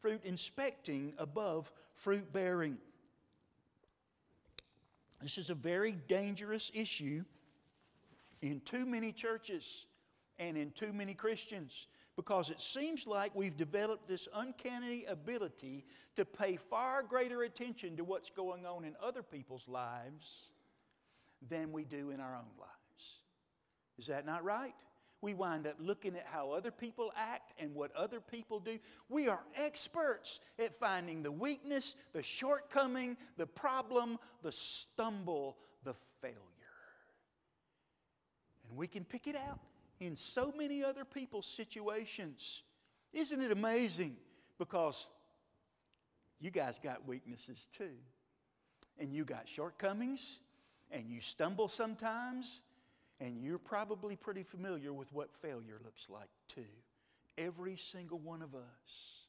Fruit inspecting above fruit bearing. This is a very dangerous issue in too many churches and in too many Christians because it seems like we've developed this uncanny ability to pay far greater attention to what's going on in other people's lives than we do in our own lives. Is that not right? We wind up looking at how other people act and what other people do. We are experts at finding the weakness, the shortcoming, the problem, the stumble, the failure. And we can pick it out in so many other people's situations. Isn't it amazing? Because you guys got weaknesses too. And you got shortcomings, and you stumble sometimes, and you're probably pretty familiar with what failure looks like too. Every single one of us.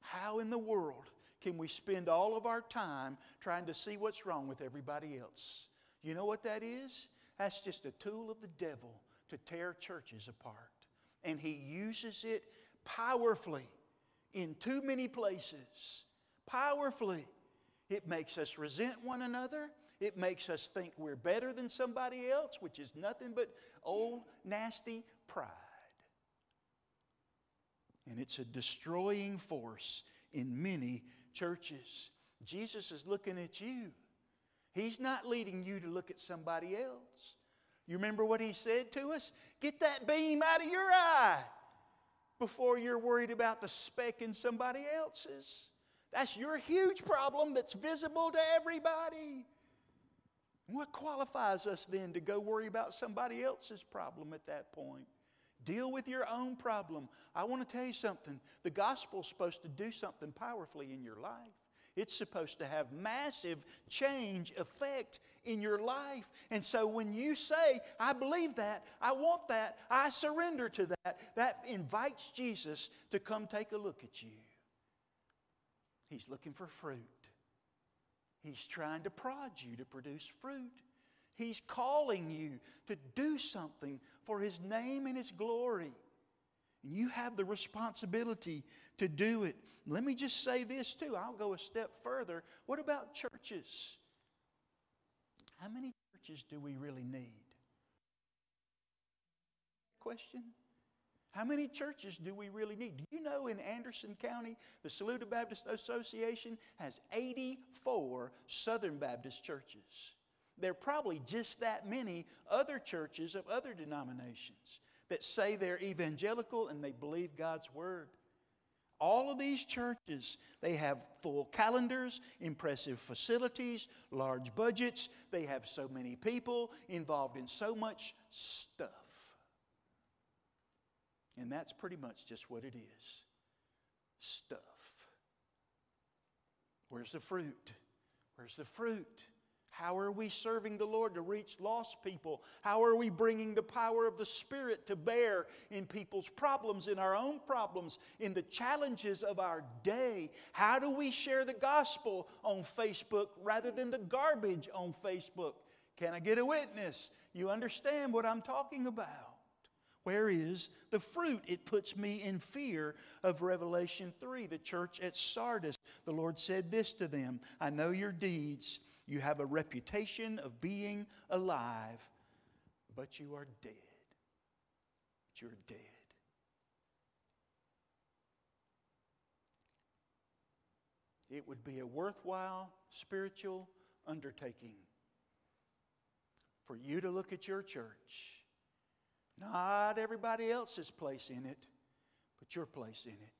How in the world can we spend all of our time trying to see what's wrong with everybody else? You know what that is? That's just a tool of the devil to tear churches apart. And he uses it powerfully in too many places. Powerfully. It makes us resent one another. It makes us think we're better than somebody else, which is nothing but old, nasty pride. And it's a destroying force in many churches. Jesus is looking at you. He's not leading you to look at somebody else. You remember what he said to us? Get that beam out of your eye before you're worried about the speck in somebody else's. That's your huge problem that's visible to everybody. What qualifies us then to go worry about somebody else's problem at that point? Deal with your own problem. I want to tell you something. The gospel's supposed to do something powerfully in your life. It's supposed to have massive change effect in your life. And so when you say, I believe that, I want that, I surrender to that, that invites Jesus to come take a look at you. He's looking for fruit. He's trying to prod you to produce fruit. He's calling you to do something for His name and His glory. And you have the responsibility to do it. Let me just say this too. I'll go a step further. What about churches? How many churches do we really need? Question? How many churches do we really need? Do you know in Anderson County, the Saluda Baptist Association has 84 Southern Baptist churches? There are probably just that many other churches of other denominations. That say they're evangelical and they believe God's word. All of these churches, they have full calendars, impressive facilities, large budgets. They have so many people involved in so much stuff. And that's pretty much just what it is stuff. Where's the fruit? Where's the fruit? How are we serving the Lord to reach lost people? How are we bringing the power of the Spirit to bear in people's problems, in our own problems, in the challenges of our day? How do we share the gospel on Facebook rather than the garbage on Facebook? Can I get a witness? You understand what I'm talking about. Where is the fruit? It puts me in fear of Revelation 3, the church at Sardis. The Lord said this to them I know your deeds you have a reputation of being alive, but you are dead. You're dead. It would be a worthwhile spiritual undertaking for you to look at your church, not everybody else's place in it, but your place in it.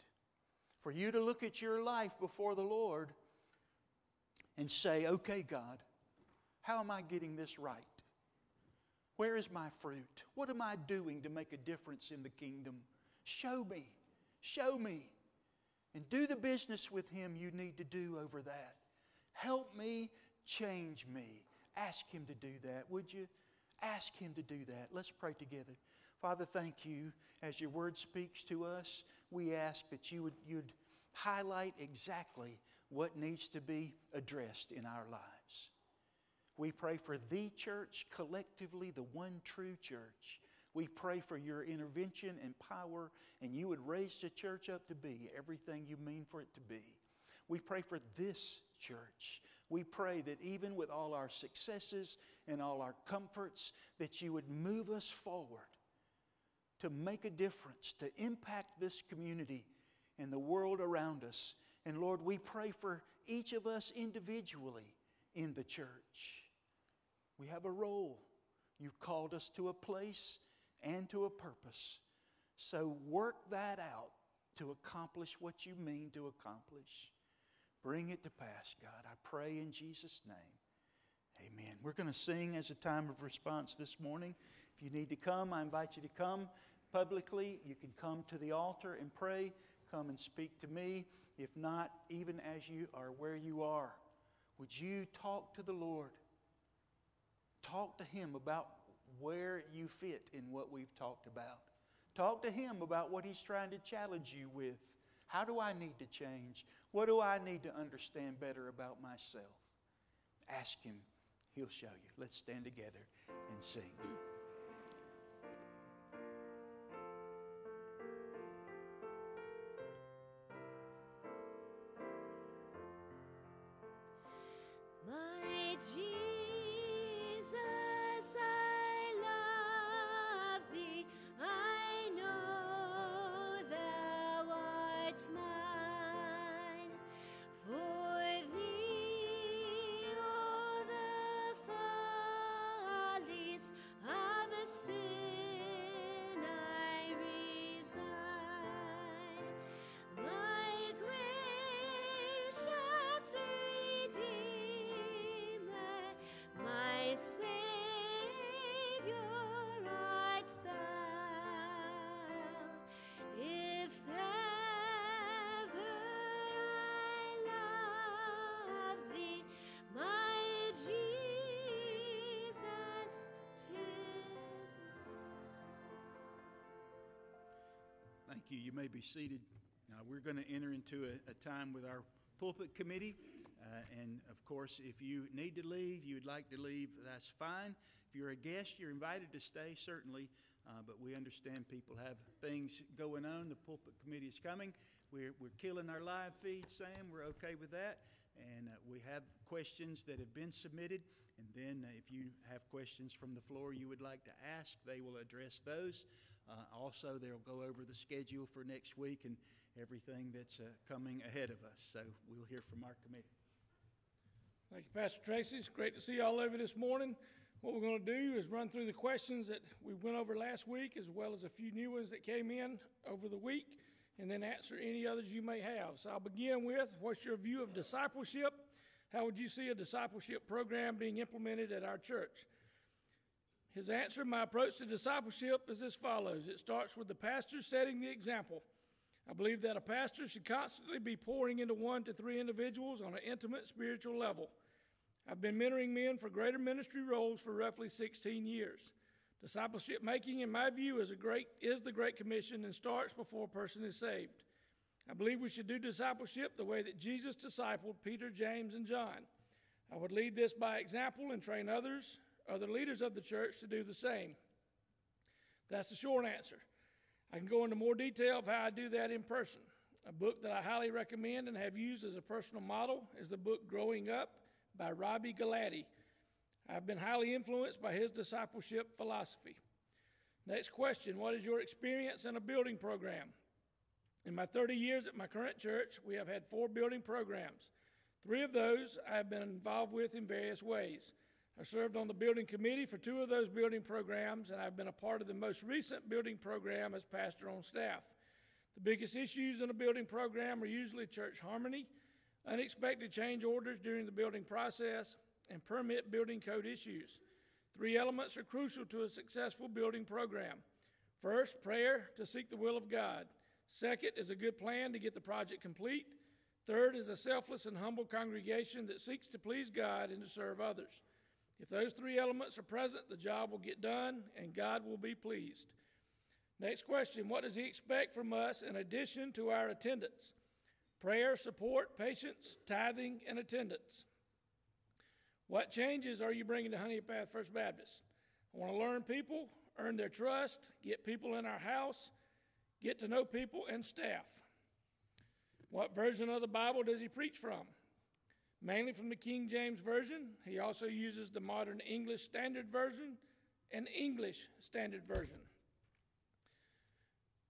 For you to look at your life before the Lord and say, okay, God, how am I getting this right? Where is my fruit? What am I doing to make a difference in the kingdom? Show me. Show me. And do the business with Him you need to do over that. Help me, change me. Ask Him to do that, would you? Ask Him to do that. Let's pray together. Father, thank you. As your word speaks to us, we ask that you would you'd highlight exactly what needs to be addressed in our lives. We pray for the church collectively, the one true church. We pray for your intervention and power, and you would raise the church up to be everything you mean for it to be. We pray for this church. We pray that even with all our successes and all our comforts, that you would move us forward to make a difference, to impact this community and the world around us and Lord, we pray for each of us individually in the church. We have a role. You've called us to a place and to a purpose. So work that out to accomplish what you mean to accomplish. Bring it to pass, God. I pray in Jesus' name. Amen. We're going to sing as a time of response this morning. If you need to come, I invite you to come publicly. You can come to the altar and pray. Come and speak to me. If not, even as you are where you are, would you talk to the Lord? Talk to Him about where you fit in what we've talked about. Talk to Him about what He's trying to challenge you with. How do I need to change? What do I need to understand better about myself? Ask Him, He'll show you. Let's stand together and sing. You. You may be seated. Now, we're going to enter into a, a time with our pulpit committee. Uh, and of course, if you need to leave, you would like to leave, that's fine. If you're a guest, you're invited to stay, certainly. Uh, but we understand people have things going on. The pulpit committee is coming. We're, we're killing our live feed, Sam. We're okay with that. And uh, we have questions that have been submitted. And then uh, if you have questions from the floor you would like to ask, they will address those. Uh, also, they'll go over the schedule for next week and everything that's uh, coming ahead of us. So we'll hear from our committee. Thank you, Pastor Tracy. It's great to see you all over this morning. What we're going to do is run through the questions that we went over last week, as well as a few new ones that came in over the week, and then answer any others you may have. So I'll begin with what's your view of discipleship? How would you see a discipleship program being implemented at our church? His answer My approach to discipleship is as follows it starts with the pastor setting the example. I believe that a pastor should constantly be pouring into one to three individuals on an intimate spiritual level. I've been mentoring men for greater ministry roles for roughly 16 years. Discipleship making, in my view, is, a great, is the Great Commission and starts before a person is saved. I believe we should do discipleship the way that Jesus discipled Peter, James, and John. I would lead this by example and train others, other leaders of the church, to do the same. That's the short answer. I can go into more detail of how I do that in person. A book that I highly recommend and have used as a personal model is the book Growing Up by Robby Gallaty. I've been highly influenced by his discipleship philosophy. Next question What is your experience in a building program? In my 30 years at my current church, we have had four building programs. Three of those I have been involved with in various ways. I served on the building committee for two of those building programs, and I've been a part of the most recent building program as pastor on staff. The biggest issues in a building program are usually church harmony, unexpected change orders during the building process, and permit building code issues. Three elements are crucial to a successful building program. First, prayer to seek the will of God. Second is a good plan to get the project complete. Third is a selfless and humble congregation that seeks to please God and to serve others. If those three elements are present, the job will get done and God will be pleased. Next question What does He expect from us in addition to our attendance? Prayer, support, patience, tithing, and attendance. What changes are you bringing to Honea Path First Baptist? I want to learn people, earn their trust, get people in our house, get to know people and staff. What version of the Bible does he preach from? Mainly from the King James Version. He also uses the modern English Standard Version and English Standard Version.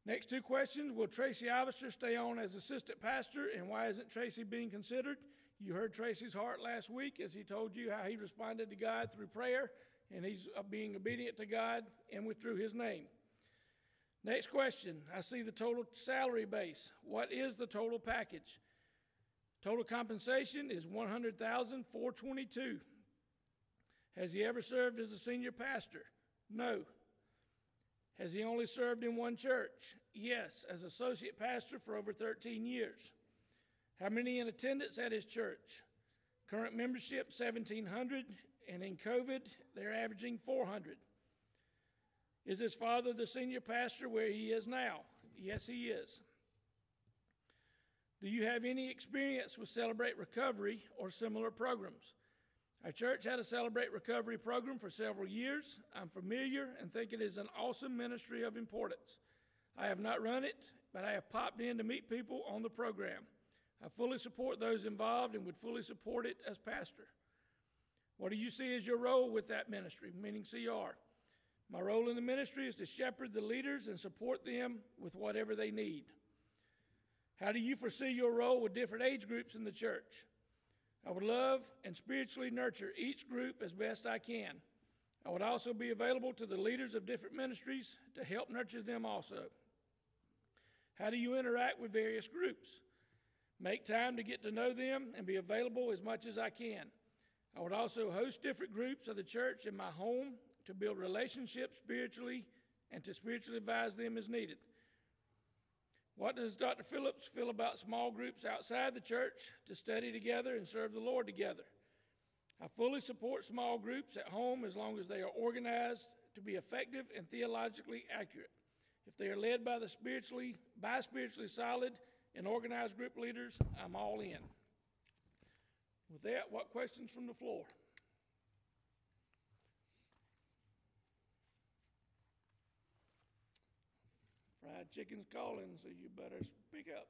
Next two questions Will Tracy Iverster stay on as assistant pastor, and why isn't Tracy being considered? You heard Tracy's heart last week as he told you how he responded to God through prayer, and he's uh, being obedient to God and withdrew his name. Next question. I see the total salary base. What is the total package? Total compensation is 100,422. Has he ever served as a senior pastor? No. Has he only served in one church? Yes, as associate pastor for over 13 years. How many in attendance at his church? Current membership 1700 and in COVID they're averaging 400. Is his father the senior pastor where he is now? Yes, he is. Do you have any experience with Celebrate Recovery or similar programs? Our church had a Celebrate Recovery program for several years. I'm familiar and think it is an awesome ministry of importance. I have not run it, but I have popped in to meet people on the program. I fully support those involved and would fully support it as pastor. What do you see as your role with that ministry, meaning CR? My role in the ministry is to shepherd the leaders and support them with whatever they need. How do you foresee your role with different age groups in the church? I would love and spiritually nurture each group as best I can. I would also be available to the leaders of different ministries to help nurture them also. How do you interact with various groups? Make time to get to know them and be available as much as I can. I would also host different groups of the church in my home to build relationships spiritually and to spiritually advise them as needed. What does Dr. Phillips feel about small groups outside the church to study together and serve the Lord together? I fully support small groups at home as long as they are organized to be effective and theologically accurate. If they are led by the spiritually by spiritually solid and organized group leaders, I'm all in. With that, what questions from the floor? Fried chicken's calling, so you better speak up.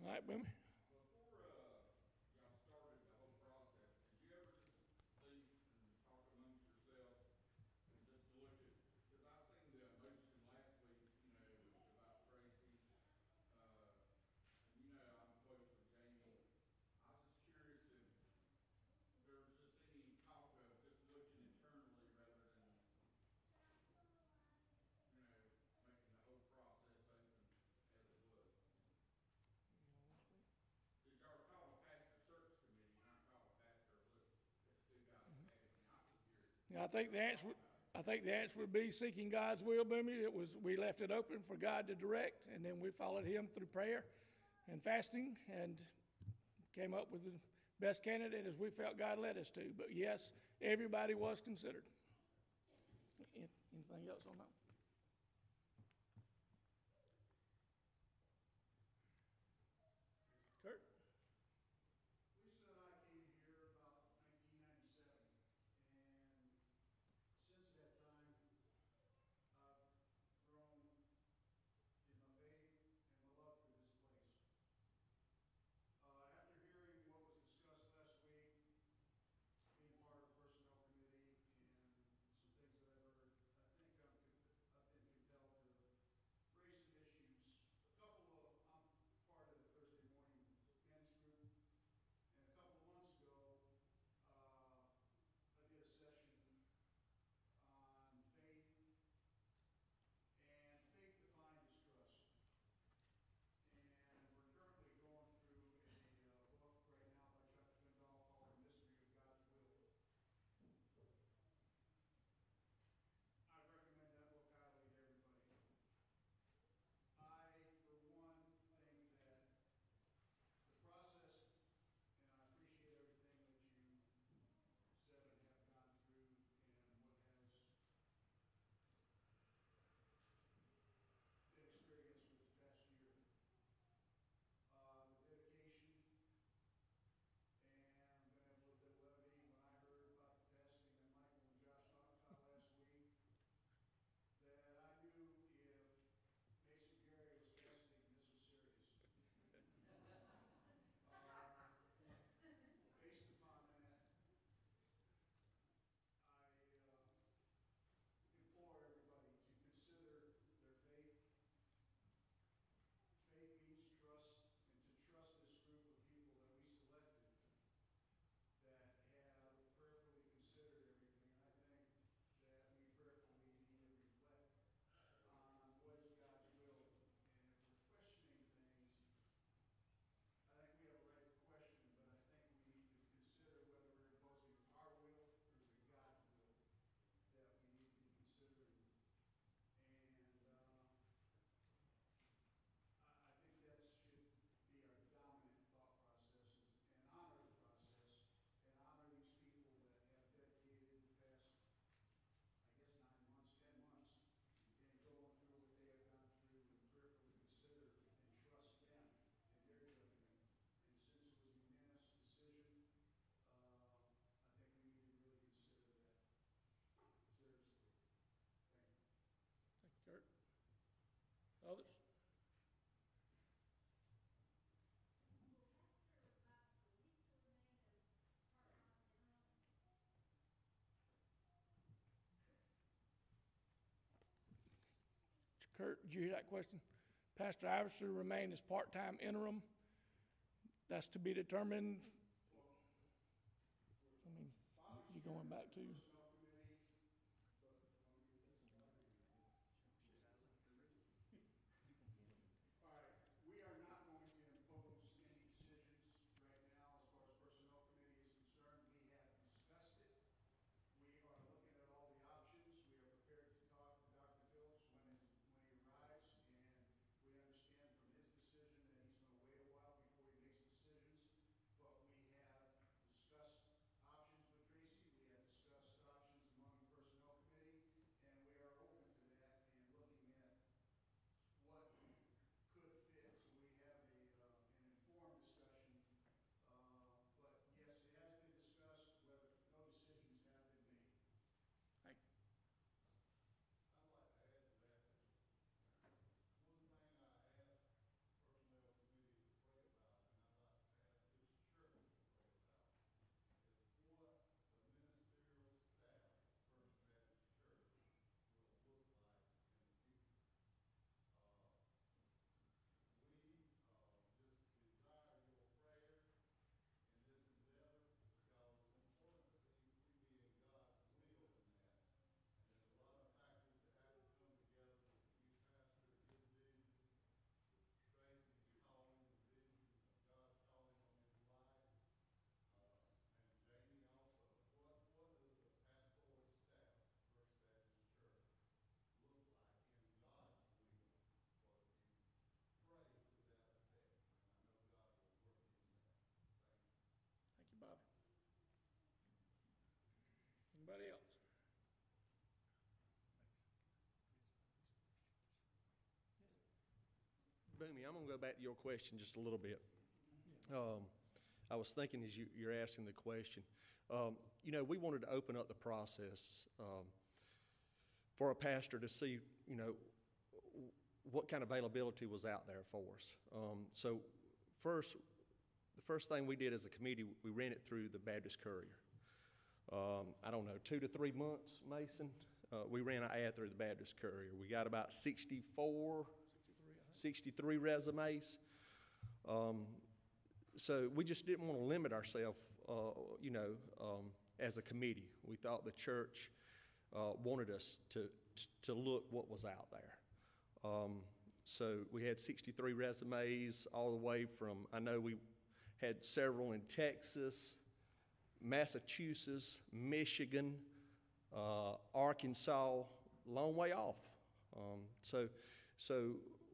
All right, Boomy. I think the answer. I think the answer would be seeking God's will, Boomy. It was we left it open for God to direct, and then we followed Him through prayer and fasting, and came up with the best candidate as we felt God led us to. But yes, everybody was considered. Anything else on that? Kurt, did you hear that question? Pastor Iverson remain as part-time interim. That's to be determined. I mean, you going back to? I'm going to go back to your question just a little bit. Um, I was thinking as you, you're asking the question, um, you know, we wanted to open up the process um, for a pastor to see, you know, what kind of availability was out there for us. Um, so, first, the first thing we did as a committee, we ran it through the Baptist Courier. Um, I don't know, two to three months, Mason. Uh, we ran an ad through the Baptist Courier. We got about 64, 63 resumes. Um, so we just didn't want to limit ourselves, uh, you know, um, as a committee. We thought the church uh, wanted us to, to look what was out there. Um, so we had 63 resumes all the way from, I know we had several in Texas, Massachusetts, Michigan, uh, Arkansas, long way off. Um, so, so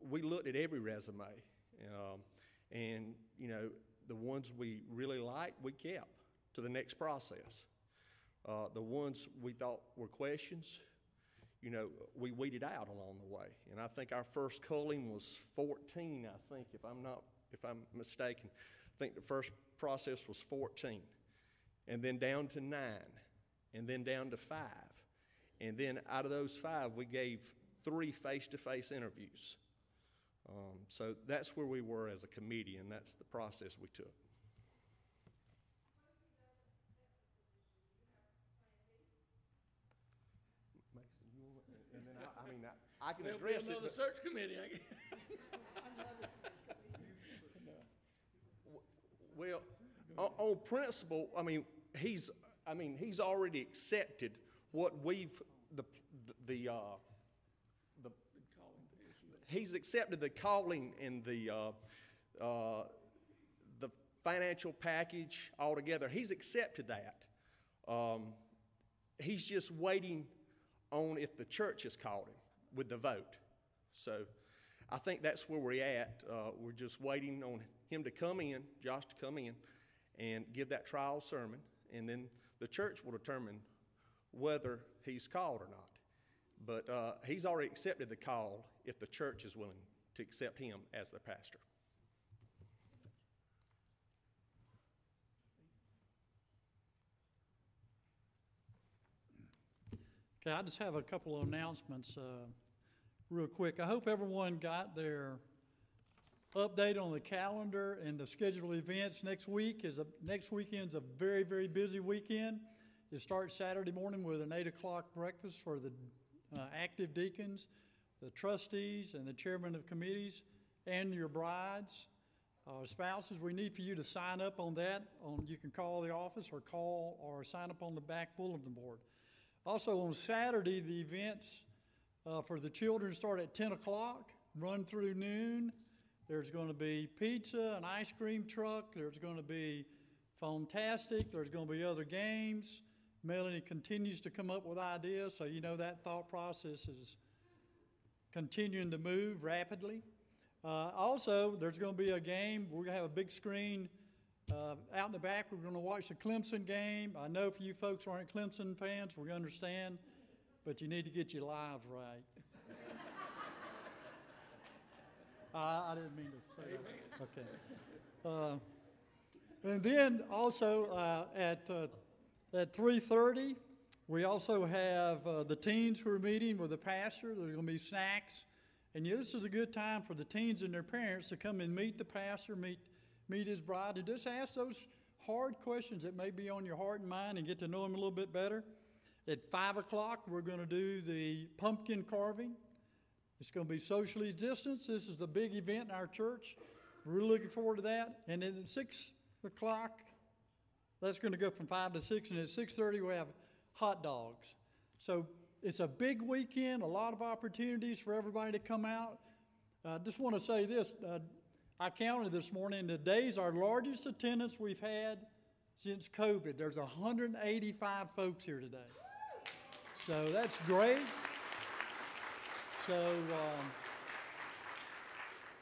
we looked at every resume, um, and you know the ones we really liked, we kept to the next process. Uh, the ones we thought were questions, you know, we weeded out along the way. And I think our first culling was 14. I think, if I'm not, if I'm mistaken, I think the first process was 14, and then down to nine, and then down to five, and then out of those five, we gave three face-to-face interviews. Um, so that's where we were as a committee, and that's the process we took. And then I, I mean, I, I can There'll be address it. another but- search committee. Well, on, on principle, I mean, he's, I mean, he's already accepted what we've, the, the, uh, the, he's accepted the calling and the, uh, uh, the financial package altogether. He's accepted that. Um, he's just waiting on if the church has called him with the vote. So I think that's where we're at. Uh, we're just waiting on him to come in, Josh to come in, and give that trial sermon, and then the church will determine whether he's called or not. But uh, he's already accepted the call if the church is willing to accept him as their pastor. Okay, I just have a couple of announcements, uh, real quick. I hope everyone got their update on the calendar and the scheduled events. Next week is a, next weekend's a very, very busy weekend. It starts Saturday morning with an eight o'clock breakfast for the, uh, active deacons, the trustees, and the chairman of committees, and your brides, uh, spouses. We need for you to sign up on that. On, you can call the office or call or sign up on the back bulletin board. Also, on Saturday, the events uh, for the children start at 10 o'clock, run through noon. There's going to be pizza, an ice cream truck. There's going to be Fantastic. There's going to be other games. Melanie continues to come up with ideas, so you know that thought process is continuing to move rapidly. Uh, also, there's going to be a game. We're going to have a big screen uh, out in the back. We're going to watch the Clemson game. I know if you folks aren't Clemson fans, we understand, but you need to get your lives right. I didn't mean to say that. Okay. Uh, and then also uh, at uh, at 3:30, we also have uh, the teens who are meeting with the pastor. There's going to be snacks, and yeah, this is a good time for the teens and their parents to come and meet the pastor, meet meet his bride, and just ask those hard questions that may be on your heart and mind, and get to know him a little bit better. At five o'clock, we're going to do the pumpkin carving. It's going to be socially distanced. This is a big event in our church. We're looking forward to that. And then at six o'clock, that's going to go from five to six, and at six thirty we have hot dogs. So it's a big weekend, a lot of opportunities for everybody to come out. I just want to say this: uh, I counted this morning. Today's our largest attendance we've had since COVID. There's 185 folks here today, so that's great. So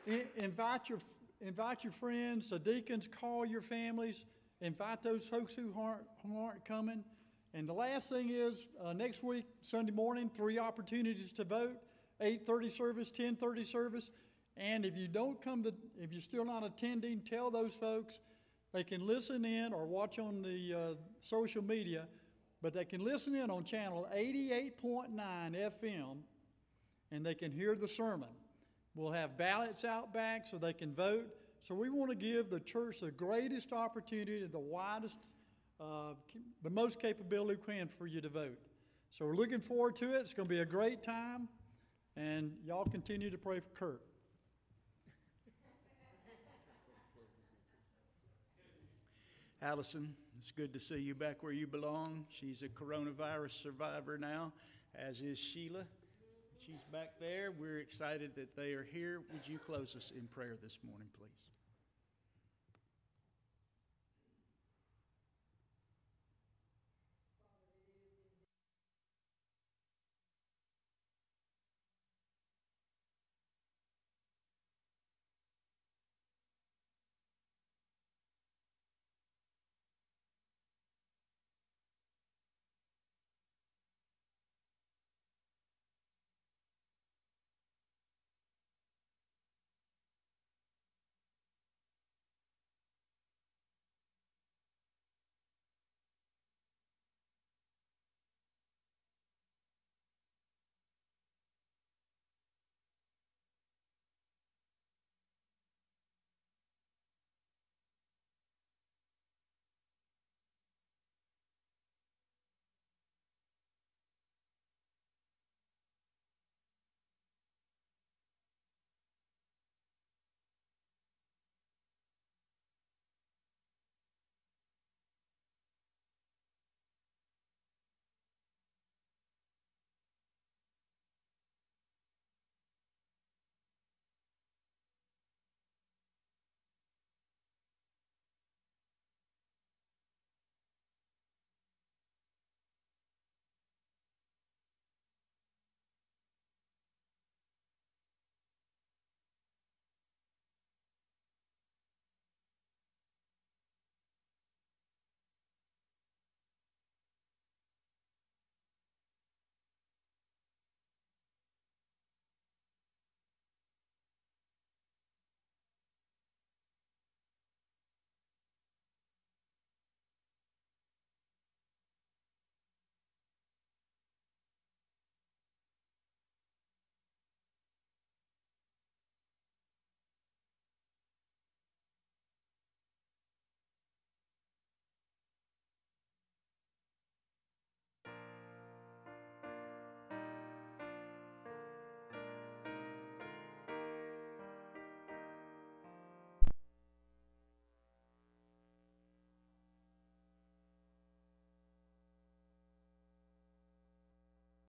um, invite your invite your friends, the deacons, call your families, invite those folks who aren't who aren't coming. And the last thing is uh, next week, Sunday morning, three opportunities to vote: 8:30 service, 10:30 service, And if you don't come to, if you're still not attending, tell those folks they can listen in or watch on the uh, social media, but they can listen in on channel 88.9 FM and they can hear the sermon. We'll have ballots out back so they can vote. So we want to give the church the greatest opportunity, the widest, uh, the most capability we can for you to vote. So we're looking forward to it. It's going to be a great time. And y'all continue to pray for Kurt. Allison, it's good to see you back where you belong. She's a coronavirus survivor now, as is Sheila. She's back there. We're excited that they are here. Would you close us in prayer this morning, please?